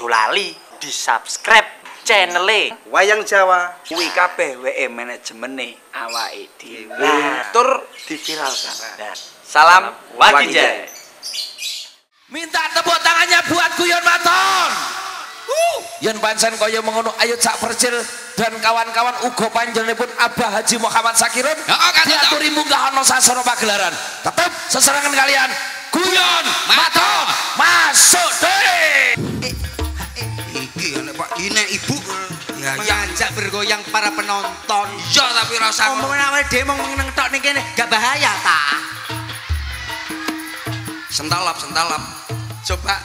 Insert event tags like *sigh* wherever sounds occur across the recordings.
ojo lali di subscribe channel Wayang Jawa kuwi kabeh WE manajemene awake dhewe. Nah. Tur diviralkan dan salam Wakijai. Minta tepuk tangannya buat Guyon Maton. Yen pancen kaya mengono ayo cak percil dan kawan-kawan uga panjenenganipun Abah Haji Muhammad Sakirun diaturi munggah ana sasana pagelaran. Tetep seserangan kalian Guyon Maton masuk deh. Dine Ibu. Ya mengajak bergoyang para penonton. ya tapi rasa Omongan awake dhewe mung neng tok ning kene gak bahaya ta? sentalap sentalap. Coba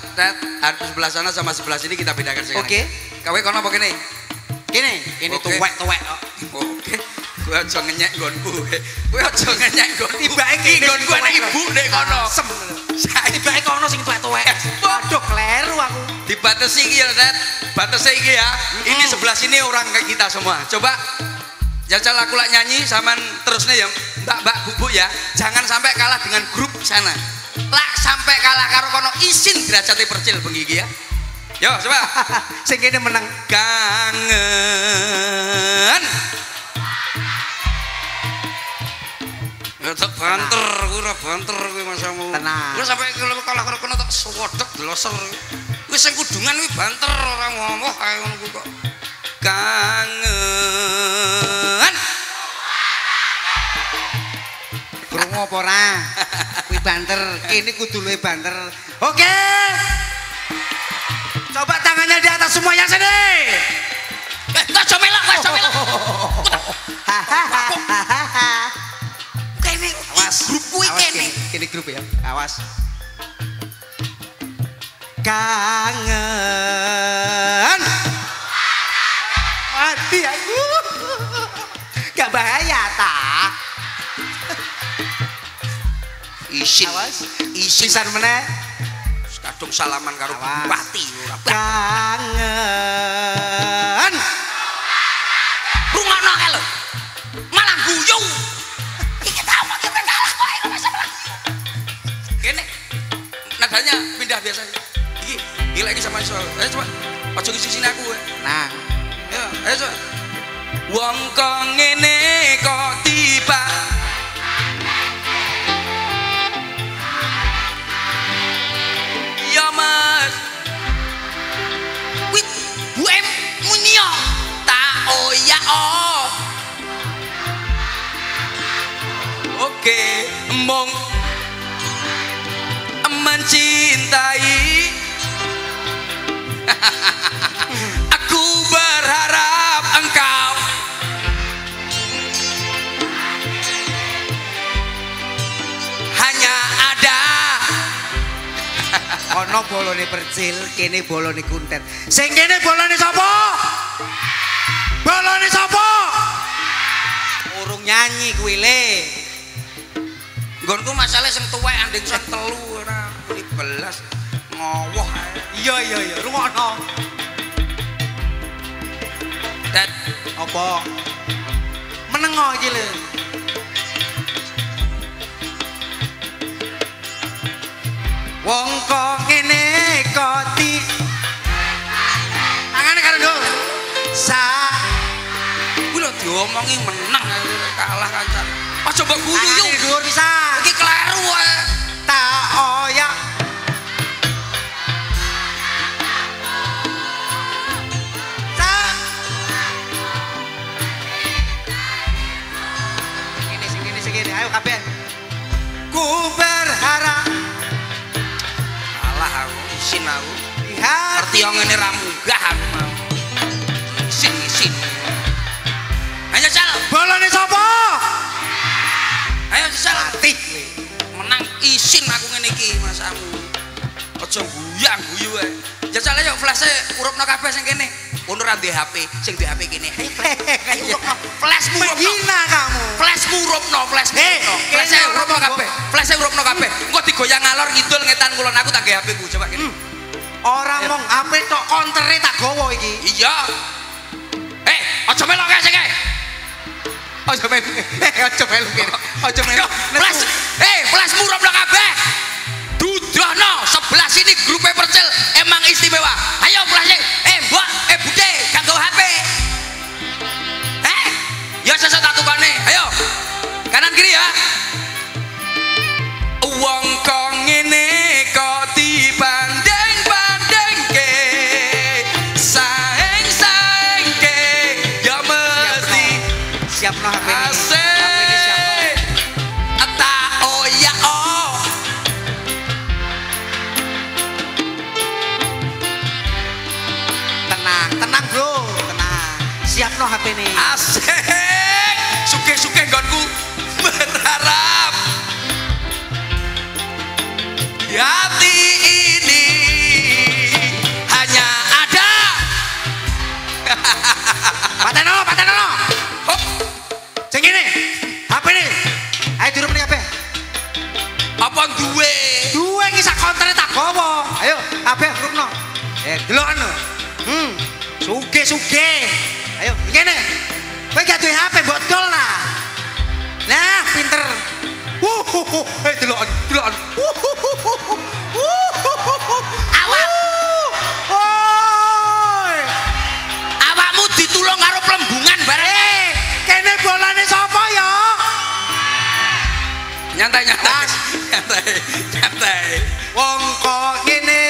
harus sebelah sana sama sebelah sini kita bedakan sekarang. Oke. Kowe kono apa kene? Kene, kene Oke. tuwek-tuwek. Oke. Kowe aja ngenyek nggonku. Kowe aja ngenyek nggonku. Tibake Iki nggonku ana ibu nek kono. Sem. Tibake kono sing tuwek-tuwek. Waduh, kleru aku. dibatasi iki ya Ted. Batasi iki ya. Ini sebelah sini orang kayak kita semua. Coba Jajal aku lak nyanyi saman terusnya ya Mbak Mbak Bu Bu ya. Jangan sampai kalah dengan grup sana. Lak sampai kalah karo kono isin derajatnya percil bengi iki ya. Yo coba. *laughs* Sing kene menang. Kangen. Ya tak banter, gue ora banter gue masamu. Tenang. Gue sampai kalau kalah karo kono tak sewodek deloser. Gue sing kudungan gue banter orang ngomong kayak ngono kok. Kangen. Krungu apa ora? Kuwi banter, kene kudu luwih banter. Oke. Coba tangannya di atas semuanya sini. Eh, tak comelok, wes comelok. *laughs* Kene, Awas. grup kuwi kene. Kene grup ya. Awas. Kangen. Mati aku. Gak bahaya ta? Isin. Awas. Isin. Pisan meneh. kadung salaman karo bupati Kangen. rungokno kae lho nadanya pindah biasa. Iki gila iki sama iso. Ayo coba aja ngisi sini aku. Nah, ayo ayo coba. Wong kok ngene kok tiba. Ya mas. Munyo. Tak oh ya oh. Oke, mong mencintai *laughs* Aku berharap engkau Hanya ada *laughs* ono bolone percil, kene bolone kuntet. Sing kene bolone sapa? Bolone sapa? Urung nyanyi kuwi le. Nggonku masalah sing tuwek anding sing telu ora belas ngowoh. Iya iya iya, rungokno. Dat Apa? Menengo iki lho. Wong kok ngene kok di Tangane karo nduk. Sa kuwi lho diomongi menang ae, kalah kancan. Aja mbok guyu tangane yuk. dhuwur pisan. Iki kleru ae. Ku berharap Kalah aku, isin aku. Ngerti yang ngene ra munggah aku mau. Isin isin. Ayo Sal, Bolone sapa? ayo Sal. Mati Menang isin aku ngene iki masamu. Aja guyang guyu ae. Jajal ayo flash urupno kabeh sing kene. Ono ra ndek HP, sing ndek HP kene. Ayo. Flash urupno. Menghina kamu Flash urupno, flash Eh, urupno. Flash urupno urupno, kabeh. Flash urupno kabeh. Engko digoyang ngalor ngidul ngetan kulon aku tak gawe HP ku coba kene. Orang mong HP tok kontere tak gowo iki Iya. Eh, aja melok kae sing. Ojo melu Ojo melu kene Ojo melu Flash. Eh, flash urupno kabeh. Dudono sebelah sini grup percil emang istimewa. Ayo flash tenang Gak sesat atukane. Ayo. Kanan kiri ya. uang kong ini. Gowo ayo HP rukno. Eh delokan lo hmm suge suge ayo ngene. Kowe gak duwe HP mbok dol lah. Nah pinter. Wuhuhu, eh delokan delokan Wuhuhuhu, wuhuhuhu. awak. Woi, awakmu ditulung karo plembungan bareng. Eh, kene bolane sapa ya? nyantai nyantai. Nyantai nyantai Wong kok ngene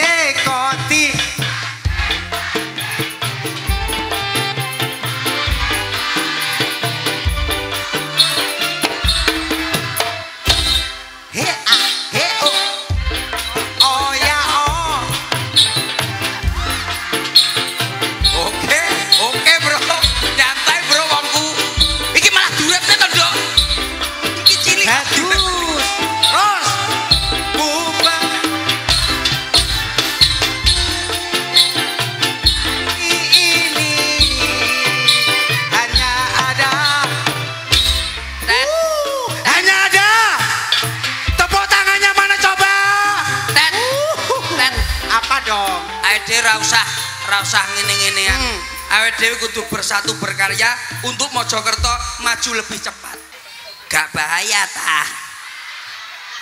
bahaya tah.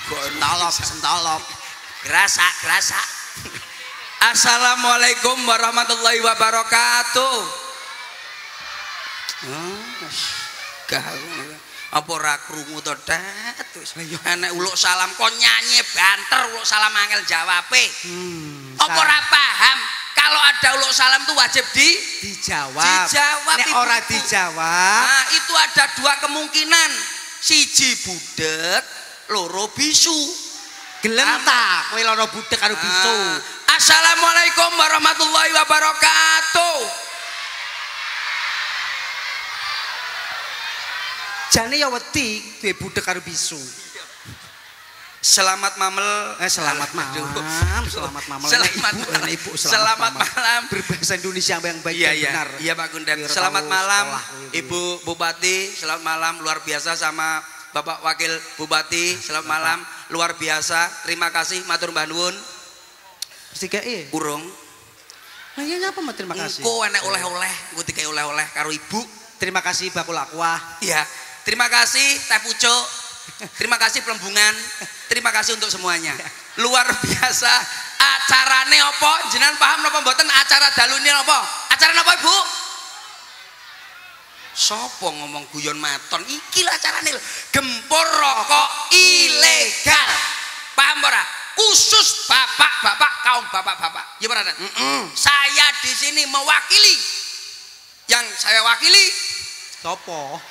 Sentolop Sentolop Gerasa, gerasa. *laughs* Assalamualaikum warahmatullahi wabarakatuh. Oh, gak- apa ora krungu to tet wis enek uluk salam kok nyanyi banter uluk salam angel jawabe Hmm, apa ora paham kalau ada uluk salam tuh wajib di Dijawab Dijawab, Nek Ibu. ora dijawab Nah, itu ada dua kemungkinan. Siji budek, loro bisu. Gelem ta? Kowe lara budek karo bisu. Ah, Assalamualaikum warahmatullahi wabarakatuh. Jane ya wedi duwe budek karo bisu Selamat mamel. Eh selamat malam, selamat malam. Selamat ibu, malam. enak ibu, Selamat malam. Berbahasa Indonesia yang baik Iya dan iya. benar. Iya Pak Gundan. Biar Selamat malam sekolah, Ibu Bupati. Selamat malam luar biasa sama Bapak Wakil Bupati. Selamat malam luar biasa. Terima kasih matur mbah nuwun. Mesti kayak iya. Urung. Nah, iya apa terima kasih. Engko enek oleh-oleh, engko dikai oleh-oleh karo Ibu. Terima kasih bakul aqua. Iya. Terima kasih Teh Pucuk. Terima kasih Pelembungan. *laughs* Terima kasih untuk semuanya. Luar biasa. Acarane apa? Jenengan paham napa mboten acara dalune apa? Acara napa, Ibu? Sopo ngomong guyon maton? Iki lah acarane lho. Gempur rokok ilegal. Paham ora? Khusus bapak-bapak kaum bapak-bapak. Ya ora? Saya di sini mewakili yang saya wakili Sopo?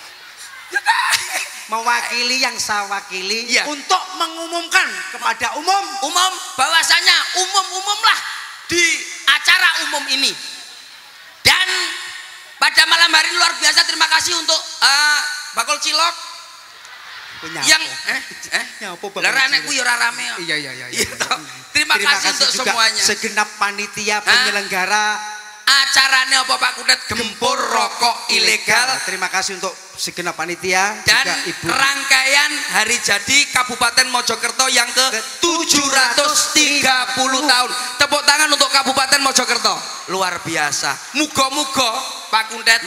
Mewakili yang saya wakili Iya. untuk mengumumkan kepada umum umum bahwasanya umum-umumlah di acara umum ini dan pada malam hari luar biasa terima kasih untuk eh, bakul cilok punya yang eh *laughs* eh cilok? anakku ya rame ya. Iya iya iya. Iya, toh. *laughs* Terima, kasih, untuk juga semuanya segenap panitia penyelenggara acaranya apa Pak Kudet gempur rokok ilegal Terima kasih untuk segenap panitia dan Ibu rangkaian hari jadi Kabupaten Mojokerto yang ke 730 tahun. Tepuk tangan untuk Kabupaten Mojokerto. Luar biasa. Muga-muga Pak Kuntet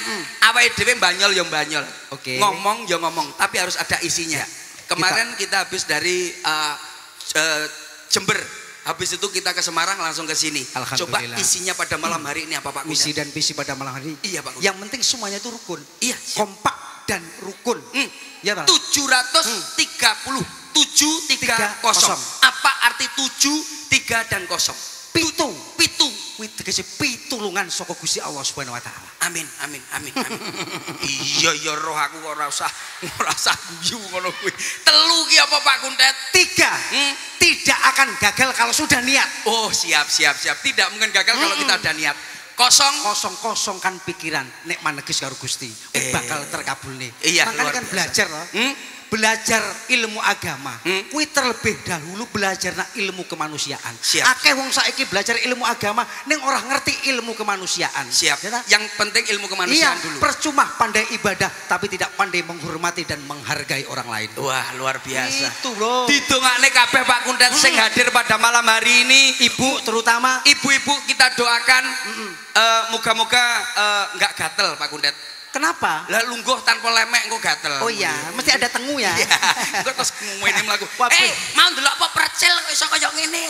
awake dhewe banyol ya banyol. Oke. Ngomong ya ngomong, tapi harus ada isinya. Kemarin kita, habis dari uh, uh, Jember. Habis itu kita ke Semarang langsung ke sini. Coba isinya pada malam hari ini apa Pak misi Kuntet? dan visi pada malam hari Iya, Pak. yang penting semuanya itu rukun Iya, kompak dan rukun Hmm. ya Pak 730 730 Tiga, kosong. apa arti 7 3 dan kosong pitu pitu. kuwi tegese pitulungan saka Gusti Allah Subhanahu wa taala. Amin amin amin amin. *laughs* Iya iya roh aku kok ora usah ora usah guyu ngono kuwi. Telu ki apa Pak Kuntet? Tiga. Hmm. tidak akan gagal kalau sudah niat. Oh siap siap siap. Tidak mungkin gagal kalau kita ada niat. Kosong? Kosong-kosong kan pikiran. Nek manegis karo Gusti Eh. bakal terkabul nih. Iya, makanya kan biasa. belajar loh. Hmm? Belajar ilmu agama. Hmm? kuwi terlebih dahulu belajar nak ilmu kemanusiaan. Siap. akeh wong saiki belajar ilmu agama ning ora ngerti ilmu kemanusiaan. Siap. Ya yang penting ilmu iya kemanusiaan dulu. percuma pandai ibadah tapi tidak pandai menghormati dan menghargai orang lain. Wah luar biasa. Itu bro. Didongakne kabeh Pak Kuntet sing hadir pada malam hari ini. Ibu terutama. Ibu-ibu kita doakan eh, moga-moga eh, nggak gatel Pak Kuntet kenapa lah lungguh tanpa lemek engko gatel oh iya mesti ada tengu ya Iya, engko terus ngene mlaku. Eh, mau ndelok apa precel kok iso kaya ngene.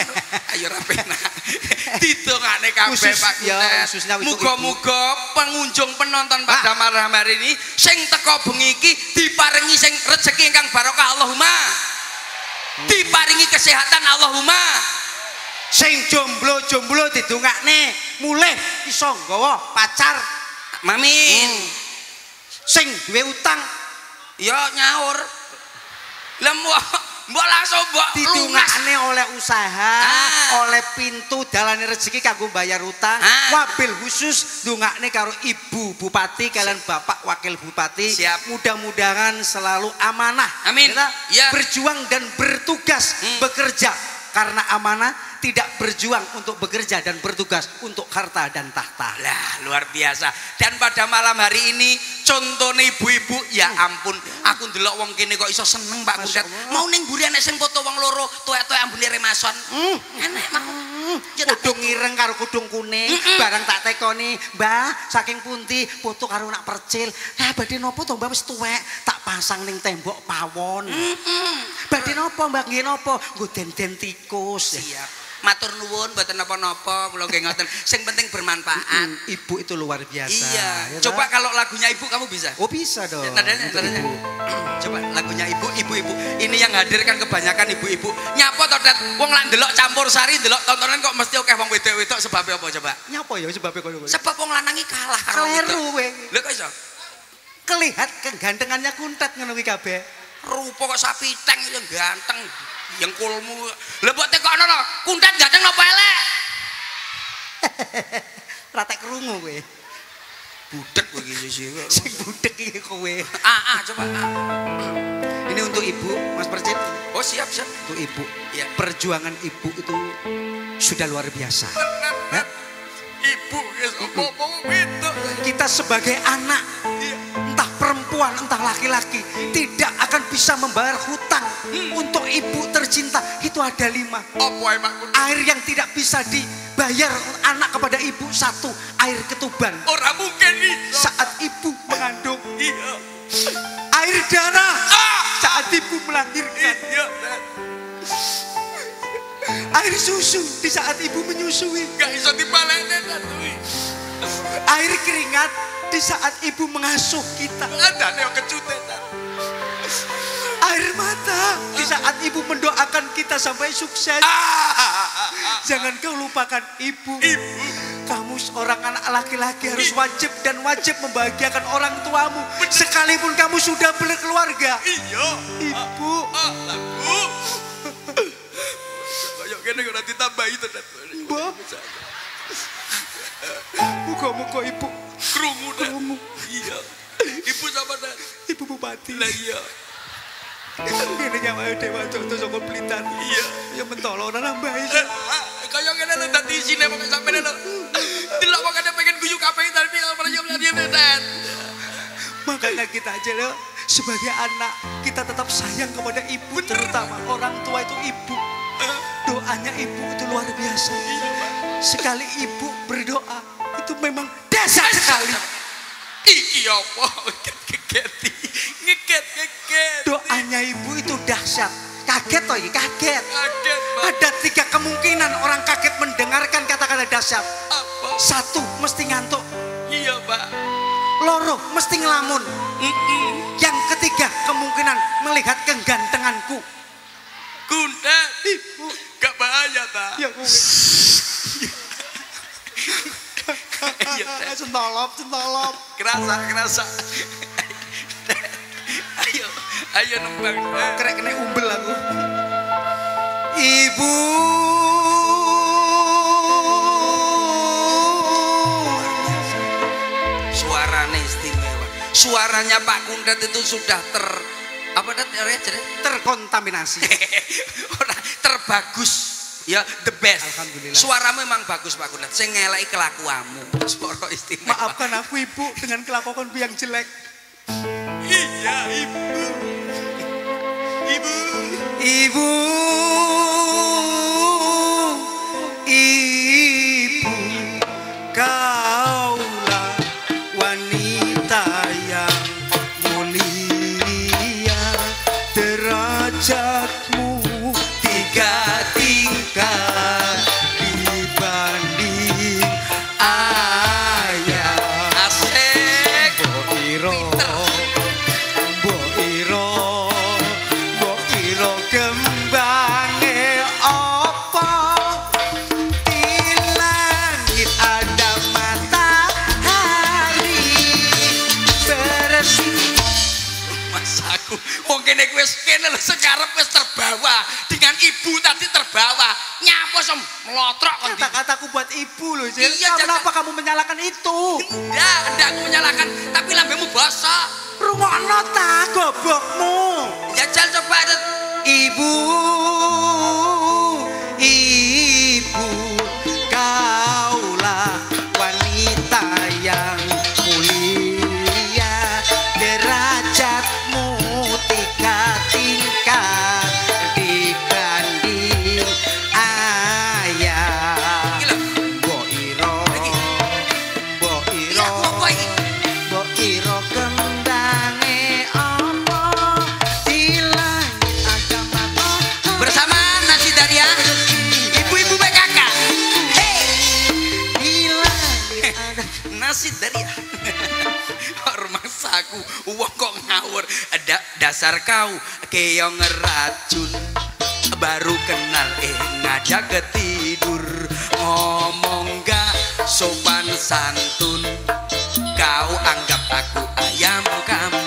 Ayo ra penak. *laughs* Didongakne kabeh Pak ya, khususnya untuk Muga-muga pengunjung penonton pada malam hari ini sing teko bengi iki diparingi sing rezeki ingkang barokah Allahumma. Diparingi kesehatan Allahumma. sing jomblo jomblo didongakne mulih iso nggawa pacar Mamin. Sing duwe utang Ya nyaur. Lah mbok langsung mbok lunas. didongakne oleh usaha Ah. oleh pintu dalane rezeki kanggo bayar utang Ah. wabil khusus dongakne karo ibu bupati kalian bapak wakil bupati Siap. mudah-mudahan selalu amanah Amin. Ya. Ya. berjuang dan bertugas Hmm. bekerja karena amanah tidak berjuang untuk bekerja dan bertugas untuk harta dan tahta Lah luar biasa. Dan pada malam hari ini contohnya ibu-ibu ya ampun aku ndelok wong kene kok iso seneng Pak. Allah. Mau ning mburi nek sing foto wong loro tuwek-tuwek ambune remason. Hmm. Enek mau. Ya tak kudung ireng karo kudung kuning barang tak tekoni mbah saking pundi foto karo nak percil lah badhe nopo to mbah wis tuwek tak pasang ning tembok pawon badhe nopo mbah nggih nopo nggo den-den tikus Siap. Matur nuwun mboten napa-napa kula nggih ngoten. Sing penting bermanfaat. Mm, ibu itu luar biasa Iya. ya Coba tak? kalau lagunya ibu kamu bisa? oh bisa dong Ya, nadanya, nadanya. Coba lagunya ibu, ibu-ibu. Ini yang hadir kan kebanyakan ibu-ibu. Nyapa to, Det? Wong lan ndelok campur sari, ndelok tontonan kok mesti akeh wong wedok-wedok sebabnya apa coba? nyapa ya sebabnya koyo Sebab wong lanangi kalah karo kleru we Lha kok iso? kelihat kegantengannya kuntet ngono kuwi kabeh Rupa kok sapi teng yang ganteng. Yang kulmu. Lah mbok tekono to, kuntet ganteng napa elek? ratek krungu kowe Budek kowe iki sih. sing budek iki kowe Ah, ah, coba. ah. ini untuk ibu Mas Percil Oh, siap, siap. untuk ibu Iya. perjuangan ibu itu sudah luar biasa Ya. Ibu wis apa wedok. kita sebagai anak entah perempuan entah laki-laki tidak akan bisa membayar hutang untuk ibu tercinta itu ada lima Apa emang air yang tidak bisa dibayar anak kepada ibu satu air ketuban ora mungkin nih. saat ibu mengandung Iya. air darah Ah! saat ibu melahirkan Iya. air susu di saat ibu menyusui Gak iso dibaleni kuwi. air keringat di saat ibu mengasuh kita Adane kecutet. air mata di saat ibu mendoakan kita sampai sukses Ah! jangan kau lupakan ibu Ibu. kamu seorang anak laki-laki harus wajib dan wajib membahagiakan orang tuamu sekalipun kamu sudah berkeluarga Iya. ibu lagu. Kayak kene ora ditambahi to, Dat. Mbah. muka-muka ibu Krungu, Dat. Krungu. Iya. Ibu sama ibu bupati Lah iya. Ini nyawa dewa contoh soko pelitan Iya. ya mentolo ora nambahi Eh, ah, Kaya ngene lho dadi isine pokoke sampeyan lho. Delok kok ada pengen guyu kabeh tapi ora yo dia Dat. makanya kita aja loh sebagai anak kita tetap sayang kepada ibu terutama orang tua itu ibu doanya ibu itu luar biasa sekali ibu berdoa itu memang dasar sekali Iki apa? Ngegeti. Ngeget, ngeget. doanya ibu itu dahsyat kaget toh kaget Kaget, ada tiga kemungkinan orang kaget mendengarkan kata-kata dahsyat Apa? satu mesti ngantuk Iya, Mbak. loro mesti ngelamun Mm-mm. yang ketiga kemungkinan melihat kegantenganku Gunda. ibu Gak bahaya, ta? ya *laughs* Iya, sentolop sentolop Kerasa, kerasa. Ayo, nembang. Krek kena umbel aku ibu istimewa. Suaranya Pak Kundet itu sudah ter apa dat ya jadi Terkontaminasi. *laughs* Terbagus ya the best. Alhamdulillah. Suaramu memang bagus Pak Kundet. Sing ngeleki kelakuanmu. *laughs* Suara istimewa. Maafkan aku ibu dengan kelakuanku yang jelek. Iya. Ibu. Ibu, terbawa. Dengan ibu tadi terbawa. Nyapa som? Melotrok Kata-kataku buat ibu loh, Jel. Iya, Kenapa kamu menyalahkan itu? ndak ndak aku menyalahkan tapi lambemu basah Rungokno ta gobokmu. jajal coba ada Ibu, ibu, dasar kau keong ngeracun baru kenal eh ngajak ketidur. Ngomong gak sopan santun. Kau anggap aku ayam kampung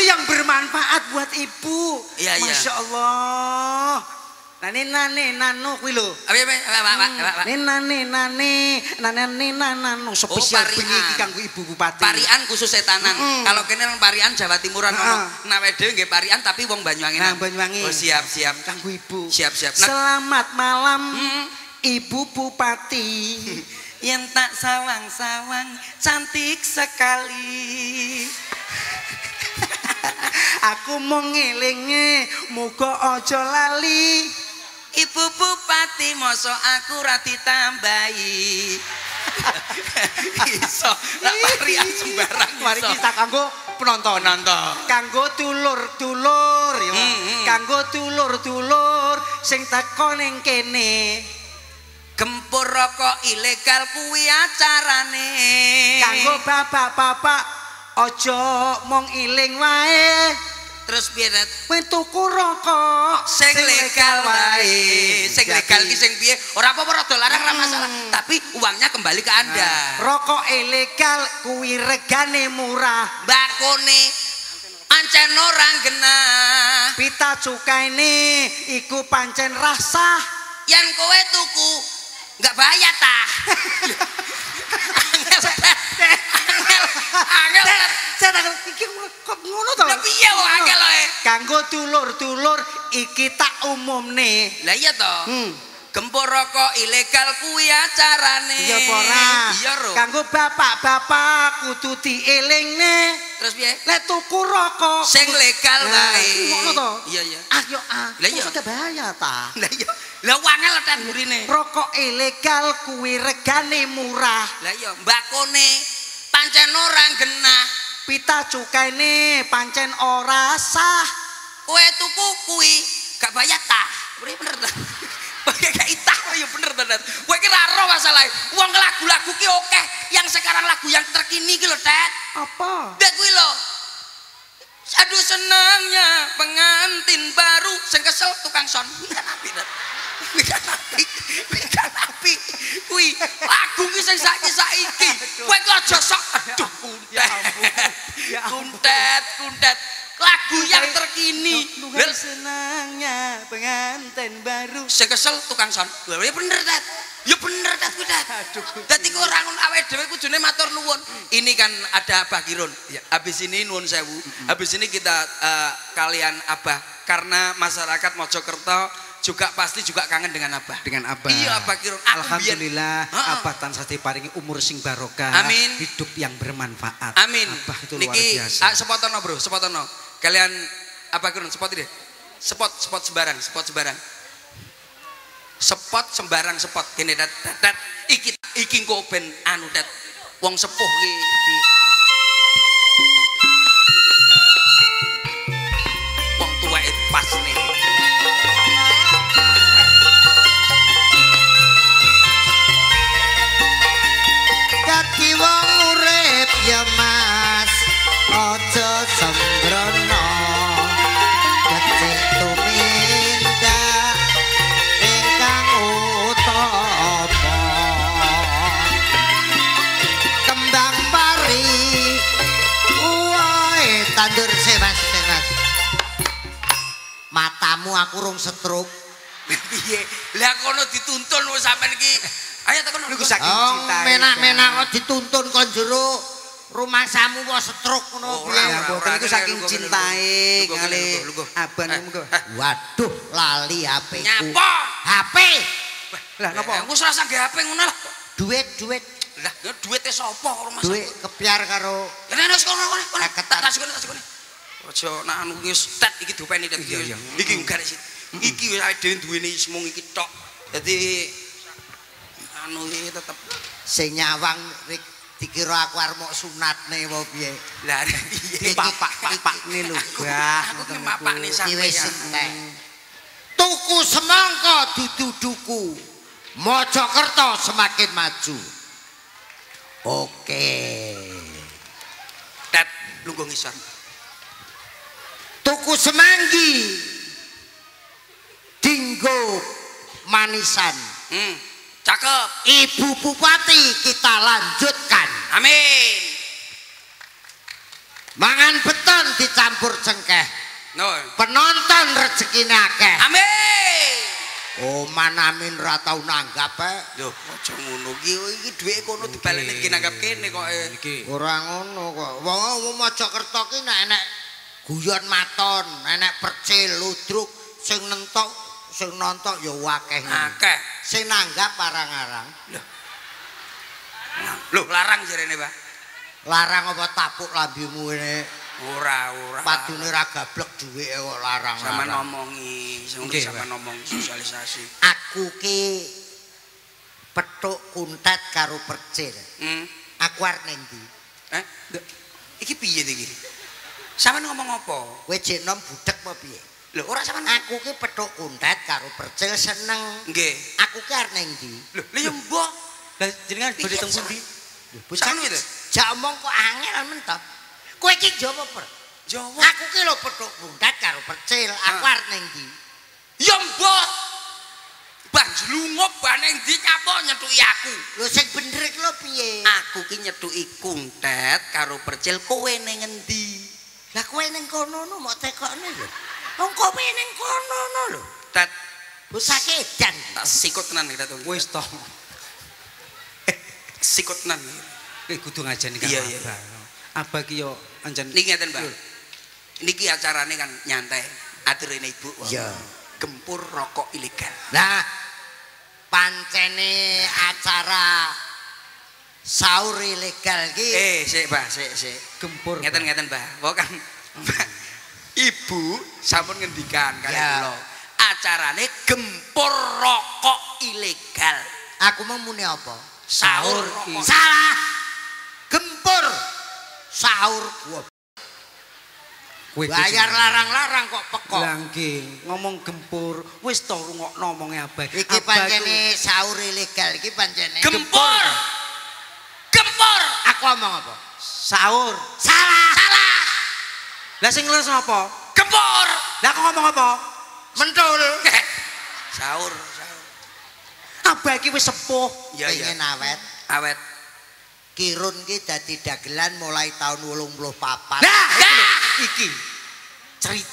itu yang bermanfaat buat ibu. Iya, iya. Masya Allah. Nane nane nano kuwi lho apa apa apa apa apa nane nane nane nane nano spesial parian. bengi iki kanggo ibu bupati. Parian khusus setanan. Mm-mm. kalau kene nang parian Jawa Timuran ono. Nawe dhewe nggih parian tapi wong Banyuwangi Nah, Banyuwangi. oh siap siap. Kanggo ibu. Siap siap. Nah. Selamat malam Mm. ibu bupati. *laughs* Yang tak sawang-sawang cantik sekali *laughs* *laughs* Aku mau ngelinge, muga aja lali. Ibu Bupati mosok aku rati tambahi *laughs* iso lah parian sembarang Mari kita kanggo penonton. nonton Kanggo dulur-dulur ya. Hmm, hmm. Kanggo dulur-dulur sing teko ning kene. gempur rokok ilegal kuwi acarane Kanggo bapak-bapak aja mong iling wae. terus piye Tet? Kowe tuku rokok sing legal wae sing legal ki sing piye ora apa-apa rada larang ora masalah Hmm. tapi uangnya kembali ke anda Rokok ilegal kuwi regane murah. bakone ancen orang genah Pita cukaine iku pancen rasa. yang kowe tuku nggak bayar tah *laughs* angel. Saya tak iki kok ngono to? Lah piye kok angel ae Kanggo dulur-dulur iki tak umumne. lah iya toh Hmm. gempur rokok ilegal kuwi acarane Iya ora? iya ro Kanggo bapak-bapak kudu dielingne. terus piye Lek tuku rokok sing legal wae ngono to? iya iya Ayo ah. Lah iya. Kok bahaya ta? lah iya lah wangel tet murine Rokok ilegal kuwi regane murah. lah iya mbakone pancen orang genah Pita cukaine pancen ora sah. kowe tuku kuwi gak bayar tah bener bener ta *laughs* Pakai gak itah ya bener Tet. kowe ki ra ro masalahe wong lagu-lagu ki oke yang sekarang lagu yang terkini ki lho Tet Apa? Dek kuwi lho Aduh senangnya pengantin baru sing kesel tukang son. *laughs* Dat. Kuwi kan apik. Kuwi kan apik. Kuwi lagu ki sing saiki saiki. Kowe ki aja sok aduh kuntet. Kuntet, kuntet. Lagu yang terkini. Lel, senangnya pengantin baru. sing kesel tukang son. Lha ya bener, Dat. Ya bener, Dat kuwi, Dat. Dadi kok ora ngono awake dhewe kudune matur nuwun. Ini kan ada Abah Kirun. Habis ini nuwun sewu. Habis ini kita eh, kalian Abah karena masyarakat Mojokerto juga pasti juga kangen dengan Abah. dengan Abah. Iya, Abah Kirun. Alhamdulillah Heeh. Abah tansah diparingi umur sing barokah. Amin. Hidup yang bermanfaat. Amin. Abah itu luar Niki biasa. ah, sepotono, Bro, sepotono. Kalian apa Kirun? Spot deh. Spot, spot sembarang, spot sembarang. Spot sembarang spot kene dat dat, dat. iki iki ben anu dat wong sepuh ki aku rung setruk. piye lah kono dituntun wis sampean iki ayo tekan Niku saking Oh, cintae, menak-menak kok dituntun kon jero rumah samu kok setruk ngono piye. Ya, ora, boten ora, niku kene saking cintae kali Eh, niku. eh, Waduh, lali HP ku. Nyapa? HP, Lah napa? Aku serasa nggih HP ngono lah. duit, duit, Lah, ya duwite sapa rumah duit kepiar karo Ya wis kono kono kono. Kaketan. Tak tas kono tas kono. Aja nak anu wis tet iki dopeni tet iki. Iya. Iki sih. Iki wis awake dhewe duweni semung iki tok. Dadi anu iki tetep sing nyawang rik dikira aku arep mok sunatne apa piye. lah piye. Iki papak-papak ne lho, Bah. Aku ki wis sampeyan. Tuku semangka dudu duku. Mojokerto semakin maju. Oke. Tet lungguh ngisor. Tuku semanggi. Dinggo manisan. Hmm. Cakep. Ibu Bupati kita lanjutkan. Amin. Mangan beton dicampur cengkeh. No. Penonton rezekine akeh. Amin. Oh, manamin ra tau nanggap eh. Lho, aja ngono ki. Iki dhuwit kono dibaleni iki nanggap kene kok. eh. Niki. Ora ngono kok. Wong Mojokerto ki nek enek guyon maton, enek percil, ludruk sing nentok, sing nontok ya akeh. Akeh. Sing nanggap parang-arang. Lho, larang jarene, Pak. Larang apa tapuk lambimu ini Ora, ora. padune ra gablek duwike kok larang. sama ngomongi, sama Nggih, sama ngomong sosialisasi. Aku ki petuk kuntet karo percil. Hmm. Aku arep ndi? Eh? Iki piye iki? Sampeyan ngomong apa? Kowe jek nom budek apa piye? Lho, ora sampeyan. Aku ki petuk kuntet karo percil seneng. Nggih. Aku ki arep ning ndi? Lho, lha ya mbok. Lah jenengan badhe teng pundi? Bocah itu. Jak omong kok angel men to. Kowe iki jawab per. Jawa. Aku ki lho petuk kuntet karo percil. Aku Ah. arep ning ndi? Ya mbok. Bang lunga baneng ndi nyapa nyetuki aku. Lho sing bener iki lho piye? Aku ki nyetuki kuntet karo percil kowe ning endi? Lah kowe ning kono no mok tekokne lho. Wong kowe ning kono no lho. Tet Bocah edan. tak sikut tenan iki Datuk. Wis toh. *laughs* sikut tenan. Kowe kudu ngajeni kan Iya, iya. Abah. Abah ki yo anjen Niki ngeten, Mbak. Niki acarane kan nyantai. Aturine Ibu. Iya. Gempur rokok ilegal. Nah, pancene acara sahur ilegal ki Eh, sik, Mbak, sik, sik. gempur. Ngeten ngeten, Mbak. Kok kan Mbak, Ibu sampun ngendikan kali Ya. kula. Acarane gempur rokok ilegal. aku mau muni apa? Sahur. Salah. Gempur sahur Kowe kudu bayar larang-larang kok pekok. Lah nggih, ngomong gempur. Wis to rungokno omonge Abah. Iki pancene sahur ilegal iki pancene Gempur. Gempur. Aku omong apa? sahur. Salah. Salah. Lah sing leres apa? Gempur. Lah kok ngomong apa? Mentul. *laughs* sahur sahur Abah iki wis sepuh. iya Pengen awet. awet Kirun ki dadi dagelan mulai tahun 84. Nah, iki lho, iki. Cerit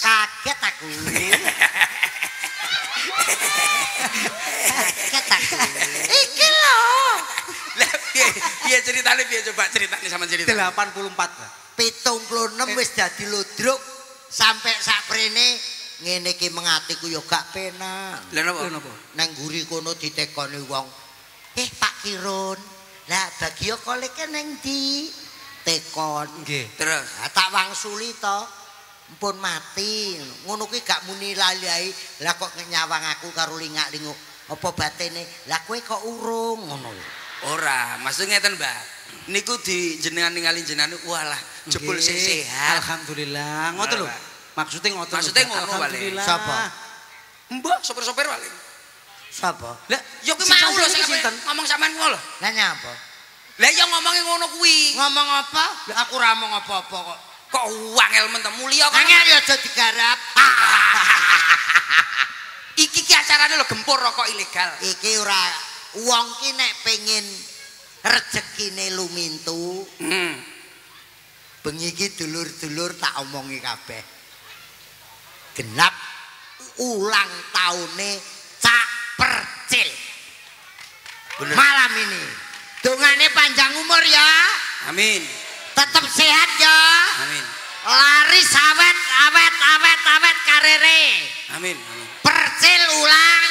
kaget aku. *laughs* kaget aku. Iki lho. Piye ceritane piye coba ceritane sama cerita 84. Pitung puluh enam wis dadi ludruk sampai sak prene ngene iki mengatiku yo gak penak. lha napa Nang guri kono ditekoni wong. Eh Pak Kirun, lah bagio koleke nang ndi? Tekon. Nggih. terus tak wangsuli to. Mpun mati. Ngono kuwi gak muni lali Lah kok nyawang aku karo lingak-linguk. Apa batene? Lah kowe kok urung ngono lho. Ora maksud ngeten Mbak niku di jenengan ningali jenengan walah jebul Nggih. sehat Alhamdulillah. Ngoten lho. Maksudnya ngoten. lho, Maksudnya ngono. Alhamdulillah. Sapa? mbah sopir-sopir paling Sapa? Lah, yo kuwi mau lho sing ngomong sampean ku lho Lah nyapa? lah yo ngomongin ngono kuwi Ngomong apa? Lah aku ora ngomong apa-apa kok. kok wangel men mulia kok Angel yo aja digarap. *laughs* iki ki acarane lho gempur rokok ilegal Iki ora wong ki nek pengen rezekine lumintu, hmm bengi iki dulur-dulur tak omongi kabeh. Genap ulang taune Cak Percil. bener Malam ini. Dongane panjang umur ya. amin Tetap sehat ya. amin Laris awet awet awet awet karere. amin amin Percil ulang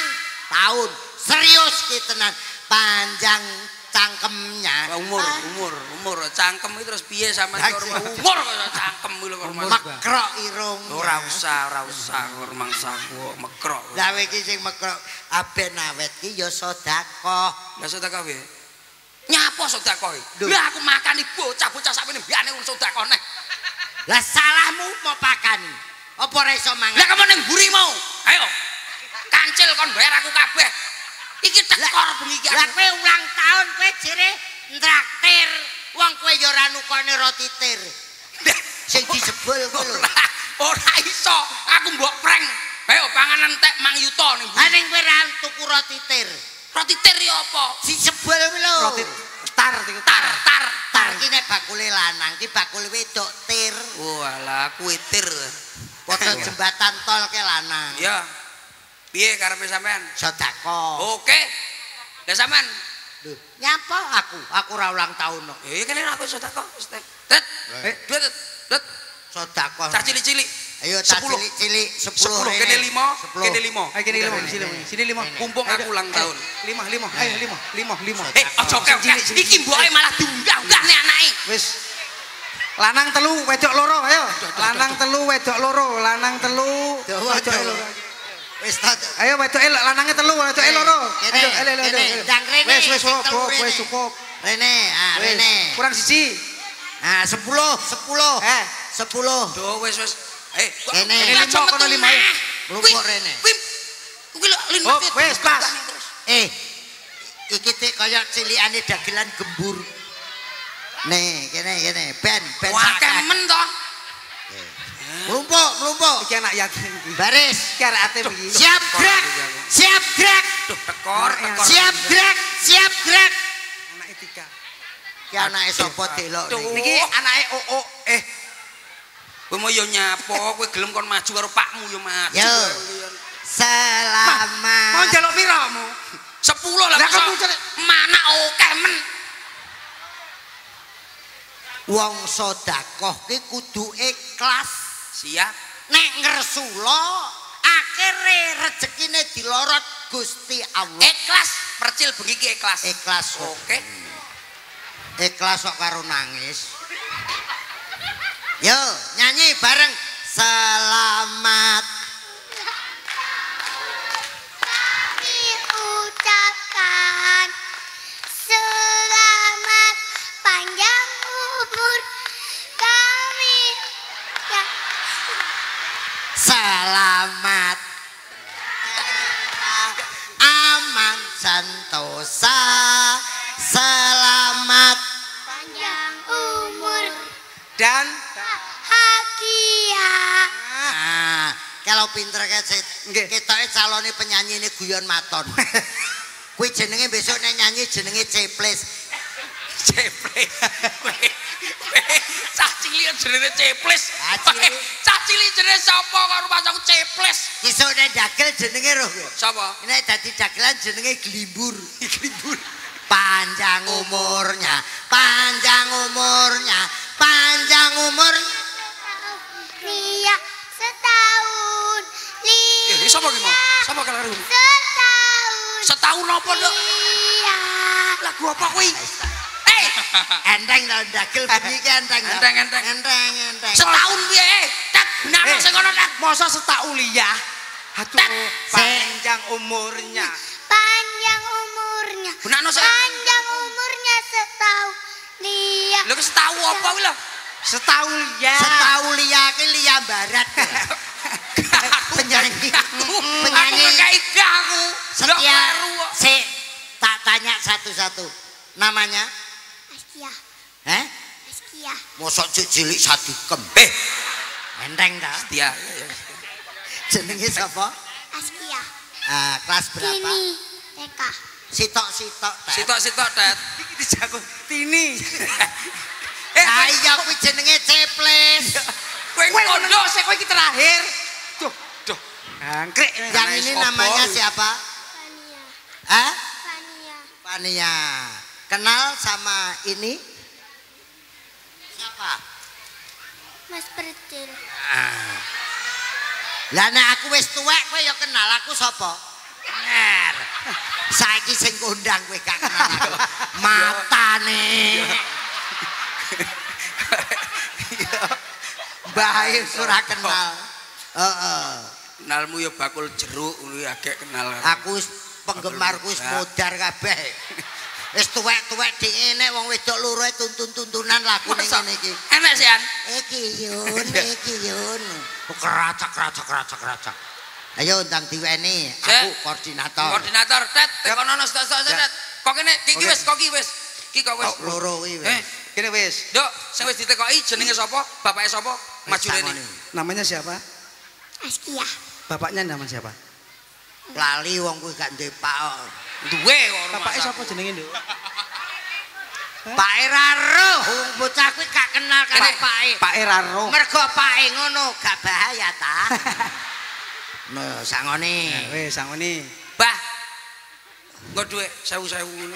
tahun. Serius kita tenan. Panjang cangkemnya. umur umur umur cangkem itu terus piye sama umur kok cangkem lho kok Mekrok irung. ora usah ora usah kok mangsaku mekrok Gawe iki sing mekrok aben awet ki ya sedekah. Lah sedekah piye? Nyapa sedekah. Lah aku makan bocah-bocah sakmene mbiyane wong sedekah neh. Lah salahmu mau pakani. Apa ora iso Lah mangan? kamu ning mburi mau. Ayo. Kancil kon bayar aku kabeh. Iki tekor bengi iki. Lah kowe ulang tahun kowe jere traktir. Wong kowe ya ora nukone roti tir. Sing disebul kuwi lho. Ora, iso. Aku mbok prank. Ayo panganan tek Mang Yuto ning Ha ning kowe ra tuku roti tir. Roti tir ya apa? Disebul kuwi lho. Roti tar iki Tar tar tar ki nek bakule lanang ki bakul wedok tir. Walah kuwi tir. Padha jembatan tol ke lanang. Ya. Piye karepe sampean? Sedekah. Oke. Lah sampean Lho, nyapa aku? Aku ora ulang tahun kok. Ya kan aku sedekah. Tet. Eh. Tet. Tet. Sedekah. Cah cilik-cilik. Ayo cah Sepuluh. cilik-cilik 10 Sepuluh, rene. kene lima, Sepuluh. kene lima. Ayo kene lima, Udah, sini lima, sini lima. Mumpung aku ulang tahun. Lima, lima, ayo lima, lima, lima. Eh, ojo kek, iki mboke malah diunggah-unggah nih anake. Wis. Lanang telu, wedok loro, ayo. Lanang telu, wedok loro, lanang telu, wedok loro. Wis. Ayo wedoke lanange telu, wedoke Eh, loro. Ayo, ayo, ayo, rene, Wis, wis cukup, rene. wis cukup. Rene, ah rene. Kurang siji. Ah 10, 10. Eh. 10. Duh, wis wis. Eh, Kene aja lima, kono lima, Kuwi- rene. Kuwi kuwi lin Oh, wis, pas. Eh. Iki tik kaya cilikane dagelan gembur. Nih, kene kene, ben ben Wah, kemen to. Mlumpuk, mlumpuk. Iki anak yatim iki. Baris. Iki arek atim iki. Siap gerak. Siap gerak. Duh, tekor, tekor. Siap gerak. Siap gerak. Anake Tika. Ki anake sapa delok niki? Anake Oo. Eh, Kowe mau yo nyapo, kowe gelem kon maju karo pakmu yo maju. Yo. Selamat. mau njaluk piramu? Sepuluh lah Lah, kamu cari- mana oke men. Wong sedekah ki kudu ikhlas. Siap. Nek ngresula akhire rezekine dilorot Gusti Allah. Ikhlas, percil bengi ki ikhlas. Ikhlas. Oke. Ikhlas kok karo nangis. Yo, nyanyi bareng. Selamat pinter keset. Nggih. Ketoke calone penyanyi ini guyon maton. *laughs* Kuwi jenenge besok nek nyanyi jenenge Ceples. *laughs* Ceples. Cah cilik jenenge Ceples. Ah, Cah cilik jenenge sapa karo pacaku Ceples? Besok nek dagel jenenge roh. Sapa? Nek dadi dagelan jenenge glimbur. glimbur. *laughs* Panjang umurnya, panjang umurnya, panjang umurnya. Eh, sapa ki mau? Sapa kalau ngono? setahun. Setahun apa, Dok? Lia. Lagu apa kuwi? Eh, Enteng to dagel bengi ki enteng. Enteng, enteng. Enteng, enteng. setahun piye? Eh, Tet, benakno sing ngono, Tet. Masa setahun liya? Aduh, Tet. panjang umurnya. Panjang umurnya. Benakno sing Panjang umurnya setahun. Lia. Lho ki setahun apa kuwi lho? Setahun liya. Setahun liya ki liya barat. *laughs* penyanyi penyanyi Aku gak aku. Setia si tak tanya satu-satu namanya Askia. eh Askia. mosok cik cilik sadikem Eh, enteng ta dia. jenenge sapa Askia. Ah, kelas berapa Kini. TK. sitok-sitok Tet. Sitok-sitok, Tet. Iki dijago tini. Eh, ah iya kuwi jenenge ceples kowe kondo sik kowe iki terakhir. Angkrek. yang ini namanya siapa Fania. Hah? Fania. Fania kenal sama ini siapa Mas Percil. Ah. Lah nek aku wis tuwek kowe ya kenal aku sapa? Ner. Saiki sing kondang kowe gak kenal aku. *laughs* Matane. *laughs* Bae ora kenal. Heeh. Kenalmu ya bakul jeruk ngono ya agek kenal. Aku wis penggemarku wis modar kabeh. *laughs* Wis tuwek-tuwek dik ngene wong wedok loro tuntun-tuntunan lagu ning ngene iki. Enak sih, An. Iki yun, *laughs* iki yun. Keracak, keracak, keracak, keracak. Ayo undang diweni, aku koordinator. Koordinator, Tet, tekonono stok-stok, Tet. Kok kene iki wis, kok iki wis. Iki kok wis. Loro kuwi. Eh, Kene wis. Dok, sing wis ditekoki jenenge sapa? Bapake sapa? Maju rene. Namanya siapa? Askia. Bapaknya nama siapa? Lali wong kuwi gak duwe pak. kok. Duwe kok. Bapaknya siapa jenenge, Nduk? *laughs* Pak Eraro, wong bocah kuwi gak kenal karo Kene. Pak E. Pak Eraro. Mergo Pak E ngono gak bahaya ta. *laughs* Nah, sangone. Wis sangone. Bah. Engko dhuwit 1000-1000 ngono.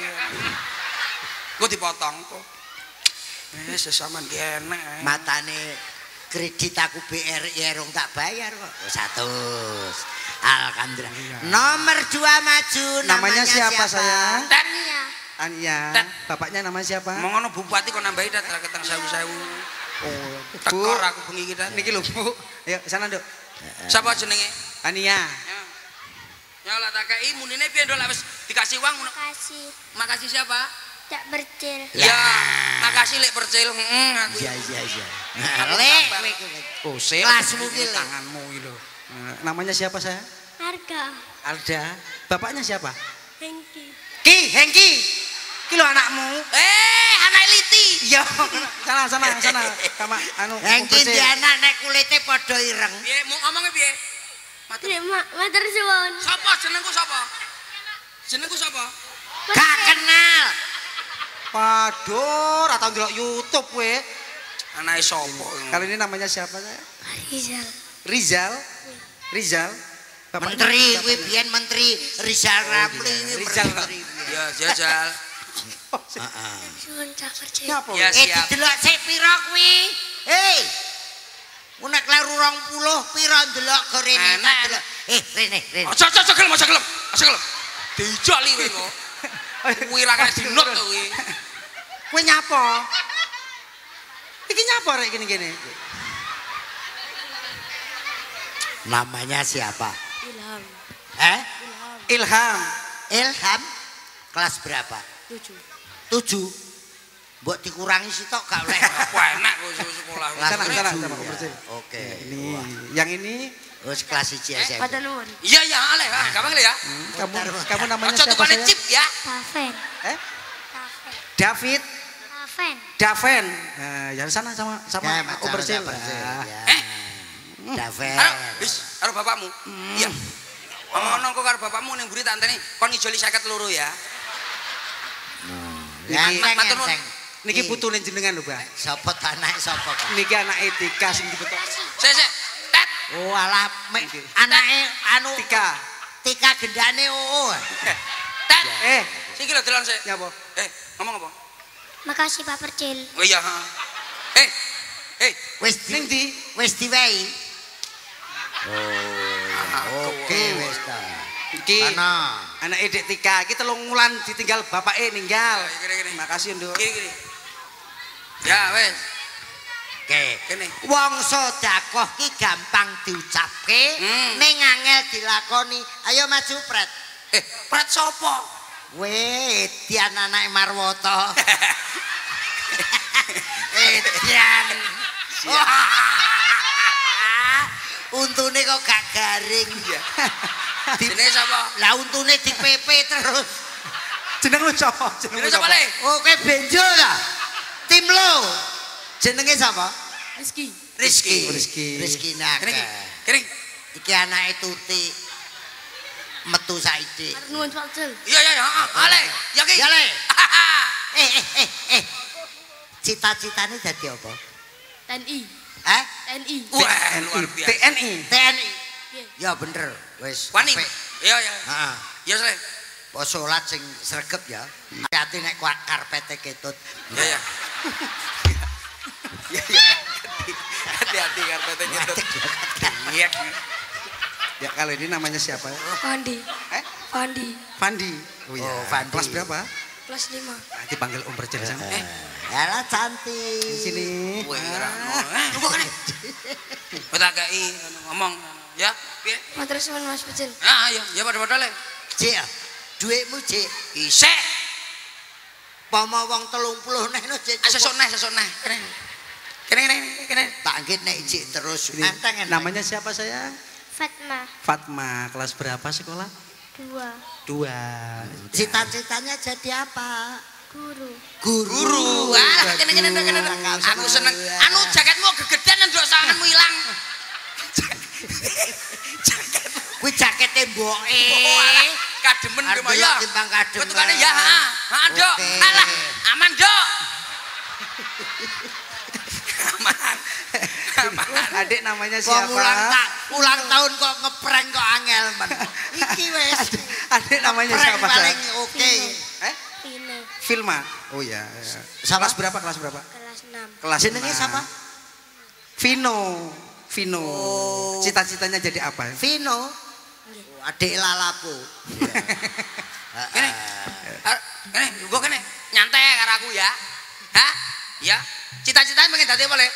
Engko dipotong kok. Wis sesaman ki enak. ae. Matane kredit aku BRI rong tak bayar kok. Satu. Alhamdulillah. Nomor dua maju. Namanya siapa, sayang? Tet, Fania. Ania. Tet. Bapaknya nama siapa? mau ngono bupati kok nambahi Tet ra keteng 1000-1000. Oh, Tekor aku bengi. Niki lho, Bu. Ayo sana, Nduk. Sapa jenenge? Ania. Ya. Ya lah tak kei munine piye wis dikasih uang ngono. Kasih. Makasih siapa? Tak Percil. Ya, makasih lek percil. Heeh, aku. Iya iya iya. Lek kowe kuwi. Oh, sik. Kelasmu ki, tanganmu iki lho. Nah, Namanya siapa, saya? Harga. Alda. Bapaknya siapa? Hengki. Ki, Hengki. Ki lho anakmu. Eh, anak liti. Iya, sana sana sana. Sama anu. Hengki bersih. di anak nek kulite padha ireng. Piye mau ngomongnya piye? Matur. Terima, matur suwun. Sapa jenengku sapa? Jenengku sapa? Gak kenal. Waduh, atau ndelok YouTube kowe. Anake sapa? Kali ini namanya siapa saya? Rizal. Rizal. Rizal. Bapaknya- Menteri kuwi biyen menteri Rizal Ramli ini Rizal. menteri. *laughs* Ya, jajal. Suwun tak Percil. Siapa? Ya, *laughs* Eh siap. didelok sik pira kuwi? Hei. Ku nek kleru 20 pira ndelok tak delok. Eh rene rene. Aja aja gelem, aja gelem. Aja gelem. Dijali kowe kok. *laughs* Kuwi ra kena dinut kuwi. Kowe nyapa? Iki nyapa rek gini-gini? Namanya siapa? Ilham. Eh? Ilham. Ilham kelas berapa? Tujuh. Tujuh. Mbok dikurangi sitok gak oleh. *laughs* Wah, enak kok sekolah. Kelas Sana, ya. bersih. Oke. Ini, yang ini Terus kelas 1 SMP. Pada nuwun. Iya, ya, aleh. Ah, gampang ya. kamu kamu namanya siapa saya? chip ya. Tafen. Eh? David Tafen. Daven. Nah, yang sana sama sama Ya, Persil. Persil, Ah. ya. Eh? Daven. Halo, wis, karo bapakmu. Iya. Ngomong kok karo bapakmu ning mburi tak anteni kon ijoli 50 loro ya. Enteng, matur nuwun. Niki Ih, putune jenengan lho, Mbak. Sapa ta anake sapa kok? Niki anak Tika sing dibetok. Sik sik. Tet. Oh alah anake anu Tika. Tika gendane oo. Tet. Eh, Siki lho delon sik. nyapa? Eh, ngomong apa? Makasih Pak Percil. Oh iya. ha. Eh. Eh, Wis di, Ning ndi? wis diwehi. Oh, oke wis ta. Iki Ana. anak Edek Tika, iki telung wulan ditinggal bapake ninggal. Makasih, Nduk. Kiri kiri. Ya wes. Oke. Kene. Wong sedekah ki gampang diucapke, Hmm. ning angel dilakoni. Ayo maju pret. Eh, pret sopo? Weh, Edian anake Marwoto. *laughs* Edian. Untune kok gak garing ya. *laughs* Jenenge sapa? Lah untune dipepe terus. Jenengmu sapa? Jenenge sapa le? Oke benjo ta? Tim lo. Jenenge sapa? Rizky. Rizky. Rizky. Rizky Kene Naga. iki. Kene. Iki anake Tuti. Metu saiki. Nuwun Pak Percil. Iya iya iya. Ale. Ya ki. Ya, Le. *laughs* Eh eh eh eh. Cita-citane dadi apa? TNI. Hah? TNI. Wah, luar biasa. TNI. TNI. Iya. Ya bener, wis. Wani. Iya iya. Heeh. Ya le. Kok salat sing sregep ya. Hati nek kuat karpete ketut. Ya ya. *laughs* Ya ya. Hati-hati karpetnya nyetut. Iya. Ya kalau ini namanya siapa? Fandi. Eh? Fandi. Fandi. Oh iya. Oh, Fandi. Kelas berapa? Kelas 5. Nanti panggil Om Percil sana. Eh. Yalah cantik. Di sini. Lu kok kene. Kowe tak kei ngomong. Ya, piye? Matur suwun Mas Percil. Ah, iya, ya padha-padha le. Cik, duitmu cik. Isek. Pomo wong 30 neh no cik. Ah, sesuk neh, sesuk neh. Kene. Kene kene kene. Tak nggih nek cik terus. Enteng. namanya siapa sayang? Fatma. Fatma. Kelas berapa sekolah? Dua. Dua. Cita-citanya jadi apa? Guru. Guru. Guru. Ah, kene kene kene. Aku seneng. Anu jaketmu gegedan nduk sanganmu ilang. Kuwi jakete mboke. Oh, alah, kademen Arep kowe ya. timbang kademen. Betukane ya, ha. Ha, Dok. Alah, aman, Dok. aman. *laughs* Adik namanya Wong siapa? ulang tak ulang tahun kok ngeprank kok angel men. Iki wis. Adik, adik namanya Prank siapa? paling oke. Eh? Tine. Filma. Oh iya. iya. Siapa? Kelas berapa? Kelas berapa? Kelas 6. Kelas enam. siapa? Vino. Vino. Oh. Cita-citanya jadi apa? Vino. Oh, Adik lalapu. *laughs* Kene. Ah, Kene, gua kene. Nyantai karo aku ya. Hah? Ya. Cita-citanya pengen dadi apa, Le?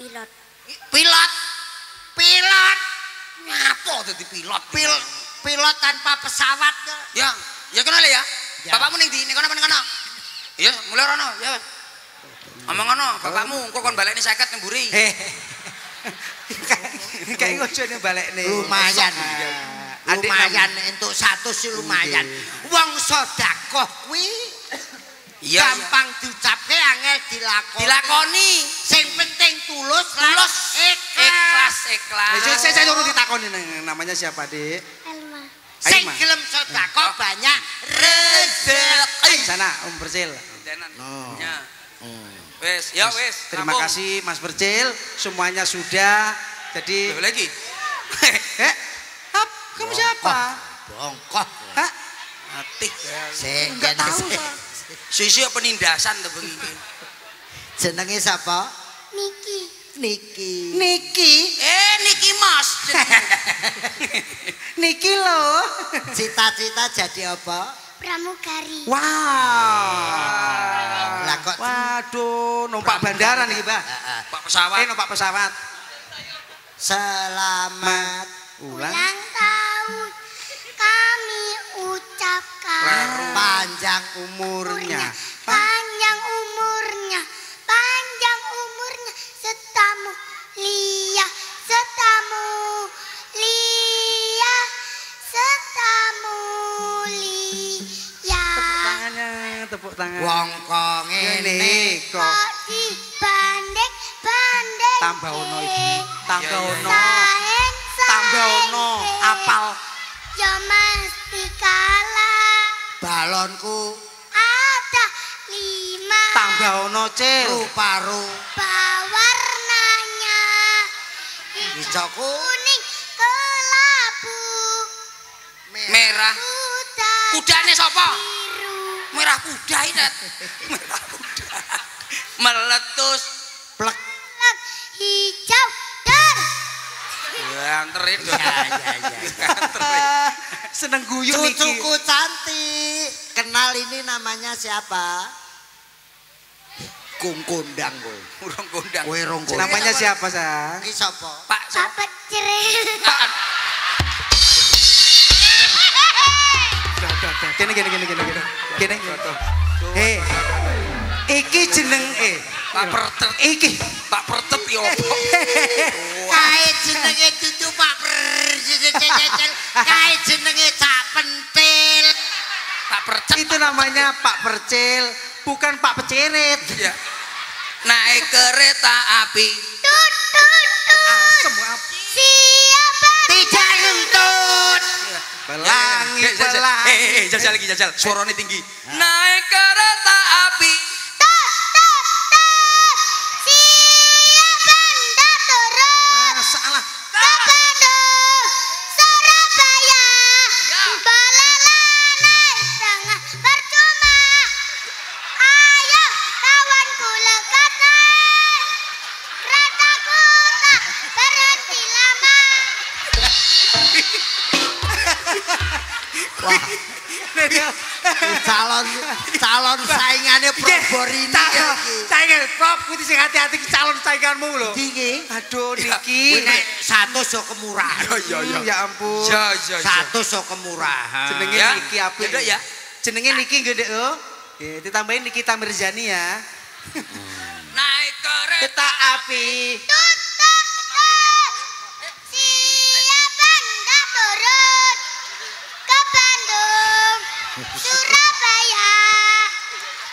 Pilot. Pilot. Pilot. Ngapo dadi pilot? Pil pilot tanpa pesawat. ke? Ya, ya kenal ya. Ya. Bapakmu ning ndi? Ning kono apa ning kono? Iya, mulai rono, ya. Ngomong ngono, bapakmu engko kon balekne 50 ning mburi. Eh. *laughs* Kayak ngojone balik nih. Lumayan. Ah, lumayan satu sih lumayan. Wong sedekah kuwi Iya. gampang diucapke angel dilakoni. Dilakoni. Sing penting tulus, Tulus, ikhlas. ikhlas, ikhlas. Eh, saya, saya, saya ditakoni namanya siapa, Dik? Elma. Sing gelem sedekah banyak rezeki. Sana, Om. Denan. Oh. Ya. Wes, ya wes. Terima rampung. kasih Mas Percil, semuanya sudah. Jadi, Loh, lagi. *laughs* eh, hap, kamu siapa? Bongkok. Hah? Mati. Sik Enggak tahu. Pak. Sisi penindasan tuh begini. Jenenge sapa? Niki. Niki. Niki, Eh, Niki Mas. *laughs* Niki loh. Cita-cita jadi apa? Pramugari. Wow. Lah kok Waduh, numpak bandara nih, Mbak. Heeh. Pak pesawat. Eh, numpak pesawat. Selamat Ulang. Ulang tahun kami ucapkan panjang umurnya. Panjang umurnya. Panjang umurnya. Setamu lia. Setamu lia. Setamu lia. Tepuk tangannya, tepuk tangan. Wong kong ini kok. Dibandek bandek. Tambah ono iki, tambah iya, iya. ono. Tambah ono. apal. Yo Mas. Tambah balonku ada lima Tambah ono, Cil. rupa-rupa warnanya hijauku kuning kelabu Merah. kuda Kudane sapa? biru Merah kuda ini. Merah kuda. Meletus. plek Lek hijau dar Anterin dong. ya ya ya Anterin. Seneng guyu niki. cucuku cantik kenal ini namanya siapa kung kondang kowe Urung kondang. kowe rong kondang Namanya siapa, Sang? *laughs* iki sapa Pak. Bapak ceril Gini gini gini gini gini. Gini. Eh. Iki jeneng eh. Pak Pertet. Iki. Pak Pertet ya apa? *laughs* kae jenenge dudu Pak Kae jenenge Cak Pentil Pak Percet. Itu namanya Pak Percil, bukan Pak Pecerit. Ya. Naik kereta api. tut tut tut Asem apa? siapa tidak nuntut Pelangi, Ya, ya, ya. Jajal. pelangi. Eh, eh, eh, jajal lagi jajal. Suaranya tinggi. Naik kereta api. Calon calon saingannya Proborini Calon, iki saingan Prop, kuwi sing hati-hati ki calon sainganmu lho. iki Aduh, Ya, niki. Nek satu so kemurahan Ya, ya, Hmm, Ya ampun. Ya, ya, ya. satu so kemurahan Jenenge Ya. niki apik. Yaudah, ya. Jenenge niki gede oh. Ya, ditambahin Nikita Mirzani ya. Naik kereta. Kereta api. tut tut tut siapa ndak turun ke Bandung Surabaya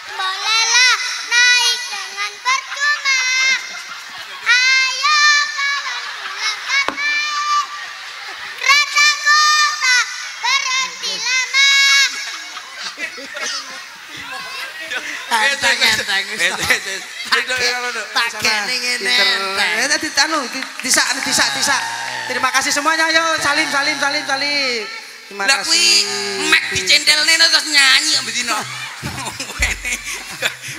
bolehlah naik dengan percuma ayo kawanku lekat naik keretaku tak berhenti lama enteng enteng Eh, eh, eh. Tidak, ya, kalau ada. tak kene ngene enteng Eh, tadi anu di- disak disak disak. Terima kasih semuanya yo salim salim salim salim. Terima Lah kuwi kasih. mek dicentelne terus nyanyi. Wene.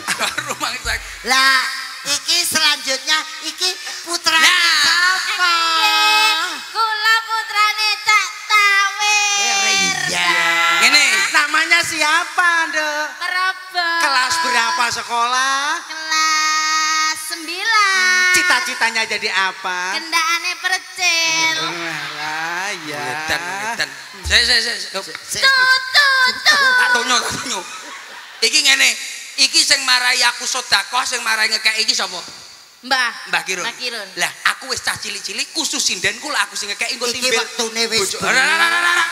Karo mangsa. lah iki selanjutnya iki putra Nah. siapa kula putrane Cak Tawir iya Ngene. Namanya siapa, Ndek? Meraba Kelas berapa sekolah? kelas 9 Cita-citanya jadi apa? kendakane percil Walah, ya. Edan. Tut tut tut Tak tonyo, tak tonyo. Iki ngene. Iki sing marai aku sedekah, sing marai ngekek iki sapa? Mbah Mbah Kirun. Mbah Kirun Lah, aku wis cah cilik-cilik khusus sindenku lah aku sing ngekek engko iki timbel. wis ra, ra, ra.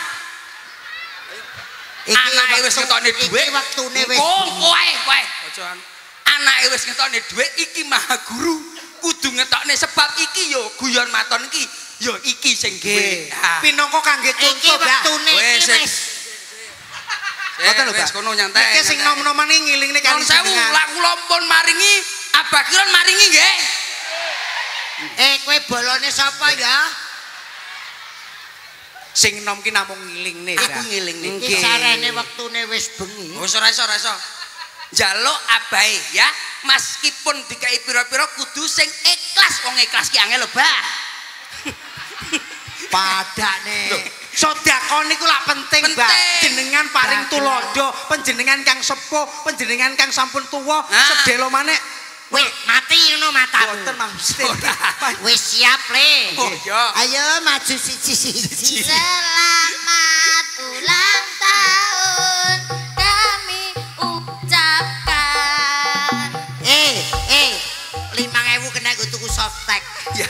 iki Anake wis ngetokne dhuwit. iki waktune wis Oh, kowe, kowe. Aja anu. Anake wis ngetokne dhuwit iki maha guru. Kudu ngetokne sebab iki yo guyon maton iki yo iki sing duwe. Nggih. Ha. Pinangka kangge waktune Wes, iki wis Ngoten lho, Wis Mbak. kono nyantai. Iki sing nom-noman iki ngilingne kali sewu lak kula pun maringi Abah Kiron maringi nggih. eh kowe bolone sapa ya Sing nom ki namung ngilingne. Aku ngilingne. iki sarene waktune wis bengi Wis ora iso, ora iso. Njaluk abahe ya, meskipun dikai pira-pira kudu sing ikhlas. Wong ikhlas ki angel lho, Bah. Padane Sodakon niku lak penting. Mbak. Jenengan paring tulodo, panjenengan kang sepuh, panjenengan kang sampun tuwa, sedelo maneh weh mati ngono matamu. Boten mesti. wis siap le. Oh, ayo maju siji siji. Selamat ulang tahun kami ucapkan. Eh eh. 5000 kena gue tuku softtek. Ya.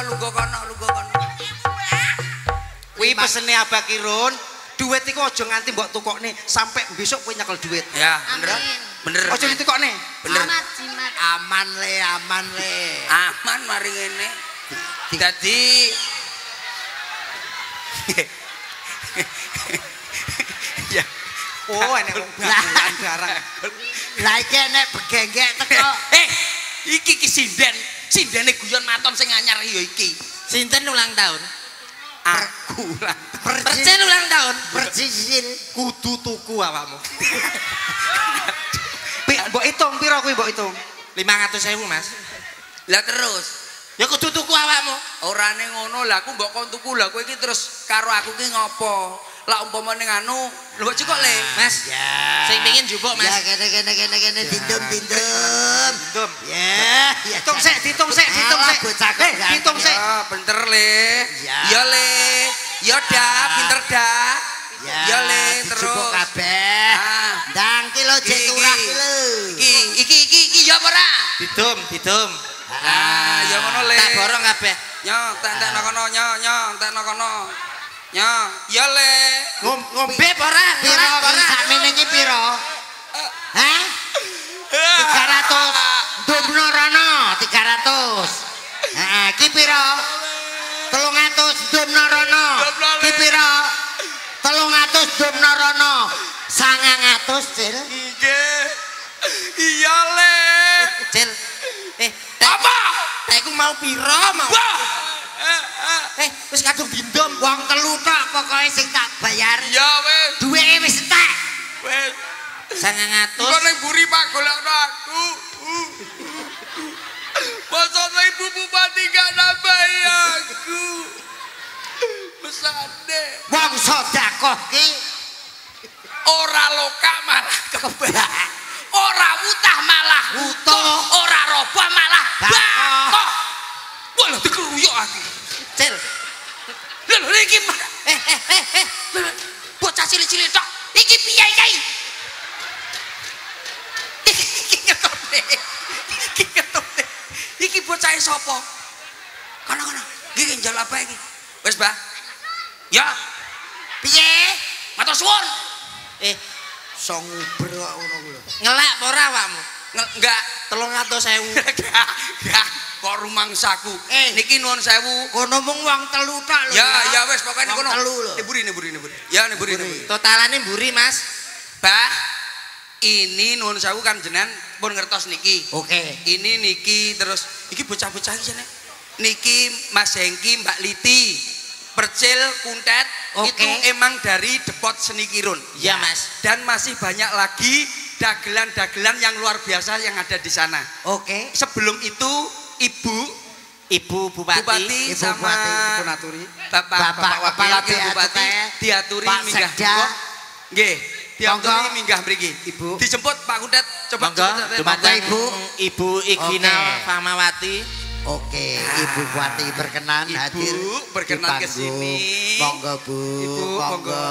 Kono, lungguh kono, lungguh kono. Kuwi pesene Abah Kirun, duit iku aja nganti mbok tukokne sampai besok kowe nyekel duit. Ya, bener. Bener Ojo ditekokne. bener Jimat jimat. Aman le, aman le. aman mari ngene dadi ya Oh, enek wong bakulan barang. Lah iki nek begenggek teko. eh iki iki sinden sindene guyon maton sing anyar ya iki Sinten ulang tahun? aku lah Percil ulang tahun Percisil. Kudu tuku awakmu. Mbok hitung piro kuwi mbok hitung? 500.000, Mas. lah terus Ya kudu tuku awakmu. orane ngono lah aku mbok kon tuku lah kowe iki terus karo aku ki ngopo lah umpamane nganu lho kok kok le Mas. Ya. sing pengin jupuk Ya kene kene kene kene dindum dindum. Dum. Ya, ya. Hitung sik, hitung sik, hitung Alah, sik. bocah kok Eh, hitung sik. ya pinter le Ya. le ya dah pinter dah Ya, le terus kabeh. Ah. Ndang ki lho jek Iki, turah ki lho. iki iki iki iki ya apa ora Didum, didum. ah ya ngono le Tak borong kabeh. Nyo, tak entek nang kono, nyo, nyo, entek nang kono. Nyo, ya le. Ngom ngombe apa ora? Piro iki sakmene iki piro? Hah? 300. Dumno rono 300. Heeh, iki piro? 300 dumno rono. Iki piro? 300 dumno rono. 900, Cil. Nggih. Iya le. Cil. Eh, Apa? tekku mau piro mau? Wah. Eh, eh. Eh, wis kadung dindom wong telu tok pokoke sing tak bayar. Ya wis, Duweke wis entek. wis. 900. Engko ning buri Pak golekno aku. Masa ibu bupati gak nambahi aku. Mesane. Wong sedekah ki Ora lokak malah kebak. Ora utah malah Wutuh. Ora roboh malah Bakoh. Walah dikeruyuk aku. Cil. Lho lho iki mah. Eh eh eh eh. Bocah cilik-cilik tok. Iki piye iki? Iki ngetone. Iki ngetone. Iki bocah sapa? Kono kono. Iki njal apa iki? Wis, Mbah. Ya, Piye? matur suwun. Eh song uber kok ngono kuwi lho. Ngelak apa ora awakmu? Enggak. 300.000. *laughs* Enggak. Kok rumangsaku. Eh. Niki nuwun sewu. Kono mung wong telu tok lho. Ya, ya wis pokoknya Wong kono. telu lho. Niburi, niburi, niburi. Ya, niburi, niburi. Totalane mburi, Mas. Bah, ini nuwun sewu kan jenengan pun ngertos niki. Oke. Ini niki terus iki bocah-bocah iki jane. Niki Mas Hengki, Mbak Liti, Percil, Kuntet itu emang dari Depot Seni Kirun. Iya, Mas. Dan masih banyak lagi dagelan-dagelan yang luar biasa yang ada di sana. Oke. Sebelum itu Ibu Ibu Bupati, Bupati Ibu sama Bupati Dipunaturi. Bapak Bapak Bapak Kepala Wakil Bupati diaturi Pak minggah. Nggih, diaturi minggah mriki. Ibu. Dijemput Pak Kudet coba Monggo, coba, Ibu. Ibu Igina Oke. Famawati. Oke, Ibu Bupati berkenan Ibu hadir berkenan ke sini. Monggo, Bu. Ibu, monggo.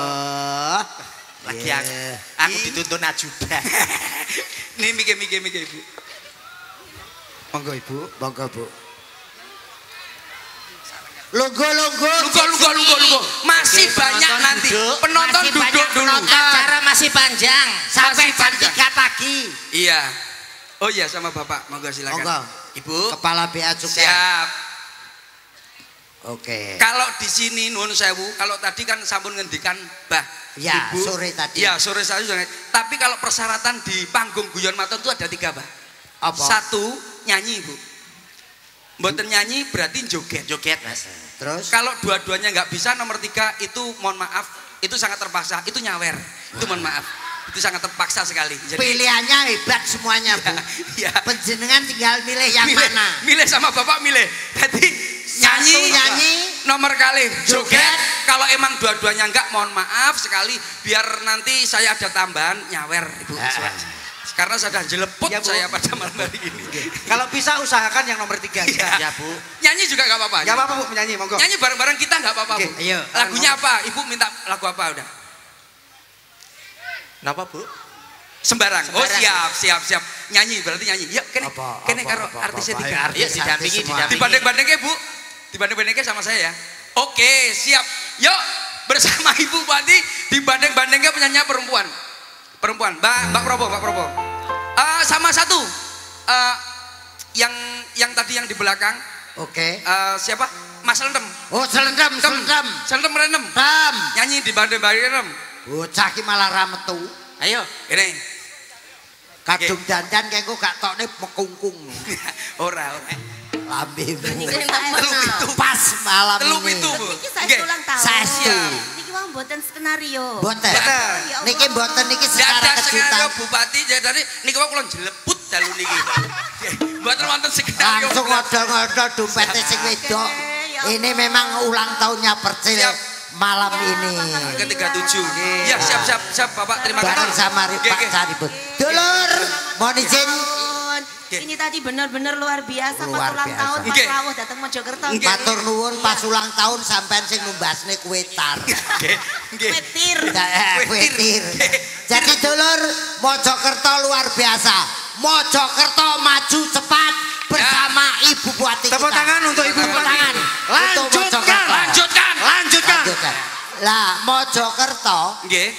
Lagi Iya. aku, aku Ini- dituntun ajudan. *laughs* Nih mikir-mikir mikir Ibu. Monggo Ibu. Monggo, Bu. Lungguh. Lugo lugo lugo lugo. Masih Oke, banyak nanti. duduk. Penonton Masih duduk banyak dulu. penonton. Acara masih panjang. Sampai jam panjang. 3 pagi. Iya. Oh iya sama Bapak. Monggo silakan. Monggo. Ibu. Kepala Bea Cukai. Siap. Oke. Kalau di sini nuwun sewu, kalau tadi kan sampun ngendikan Mbah Ya, Ibu. sore tadi. Iya, sore saya. Tapi kalau persyaratan di panggung guyon maton itu ada tiga, Mbah. Apa? Satu, nyanyi, Bu. Mboten nyanyi berarti joget. Joget, Mas. Terus? Kalau dua-duanya nggak bisa, nomor tiga itu mohon maaf, itu sangat terpaksa, itu nyawer. Itu mohon maaf. Itu sangat terpaksa sekali. Jadi Pilihannya hebat semuanya, Bu. *laughs* ya, Penjenengan tinggal milih yang milih, mana. milih sama bapak milih. Jadi nyanyi, Satu nyanyi, nomor kali joget. joget. Kalau emang dua-duanya enggak, mohon maaf sekali. Biar nanti saya ada tambahan nyawer, ibu. Ah. Karena sudah jeleput Ya, Bu. saya pada malam hari ini. Kalau bisa usahakan yang nomor tiga aja. Ya, Bu. Nyanyi juga nggak apa-apa. Gak apa-apa Bu menyanyi, monggo. Nyanyi bareng-bareng kita nggak apa-apa, bu. ayo. Lagunya apa? Ibu minta lagu apa udah? Napa, Bu? Sembarang. Oh Sembarang. siap, siap, siap. Nyanyi berarti nyanyi. Yuk, kene, Apa, kene karo apa, artisnya apa, tiga. artis, Yuk, artis didampingi, didampingi. Dibanding-bandingnya bu, dibanding-bandingnya sama saya ya. Oke, siap. Yuk, bersama Ibu Bupati dibanding-bandingnya penyanyi perempuan. Perempuan, Mbak, Mbak Probo, Mbak Probo. Sama satu eh, yang yang tadi yang di belakang Oke. eh, siapa Mas Lendem Oh, selendam, Dem. selendam. Selendem Renem Tam. nyanyi di bandar Renem Bocah ki malah ra metu. ayo ini Kadung dandan kayak gak tokne mekungkung. *laughs* ora ora Lambemu. telu itu Pas malam telu ini. itu Bu. Iki saya Nggih. ulang tahun. Saestu. Niki wong mboten skenario. Boten. Boten. Ya. Niki boten niki secara kejutan. bupati jadi dari niki kok kula jeleput dalu niki. Mboten wonten skenario. Langsung ngodo-ngodo dompetnya sing wedok. Ya Ini memang ulang tahunnya Percil Siap. malam ini. Ketiga tujuh. Ya siap siap siap Bapak terima kasih. Bareng sama nggih. Caribut. Dulur, mohon izin. Ampun. Ini tadi benar-benar luar biasa pas Luar ulang biasa. tahun Pak. Rawuh datang Mojokerto. Nggih. Matur nuwun pas ulang tahun sampean sing numbasne kue tar. Nggih. Nggih. Petir. Eh, Kue tir. Jadi dulur, Mojokerto luar biasa. Mojokerto maju cepat bersama Ibu Bupati kita. Tepuk tangan untuk Ibu Tepuk Bupati. tangan. Lanjutkan. Lanjutkan. Lanjutkan. Lanjutkan. Lah, Mojokerto Nggih.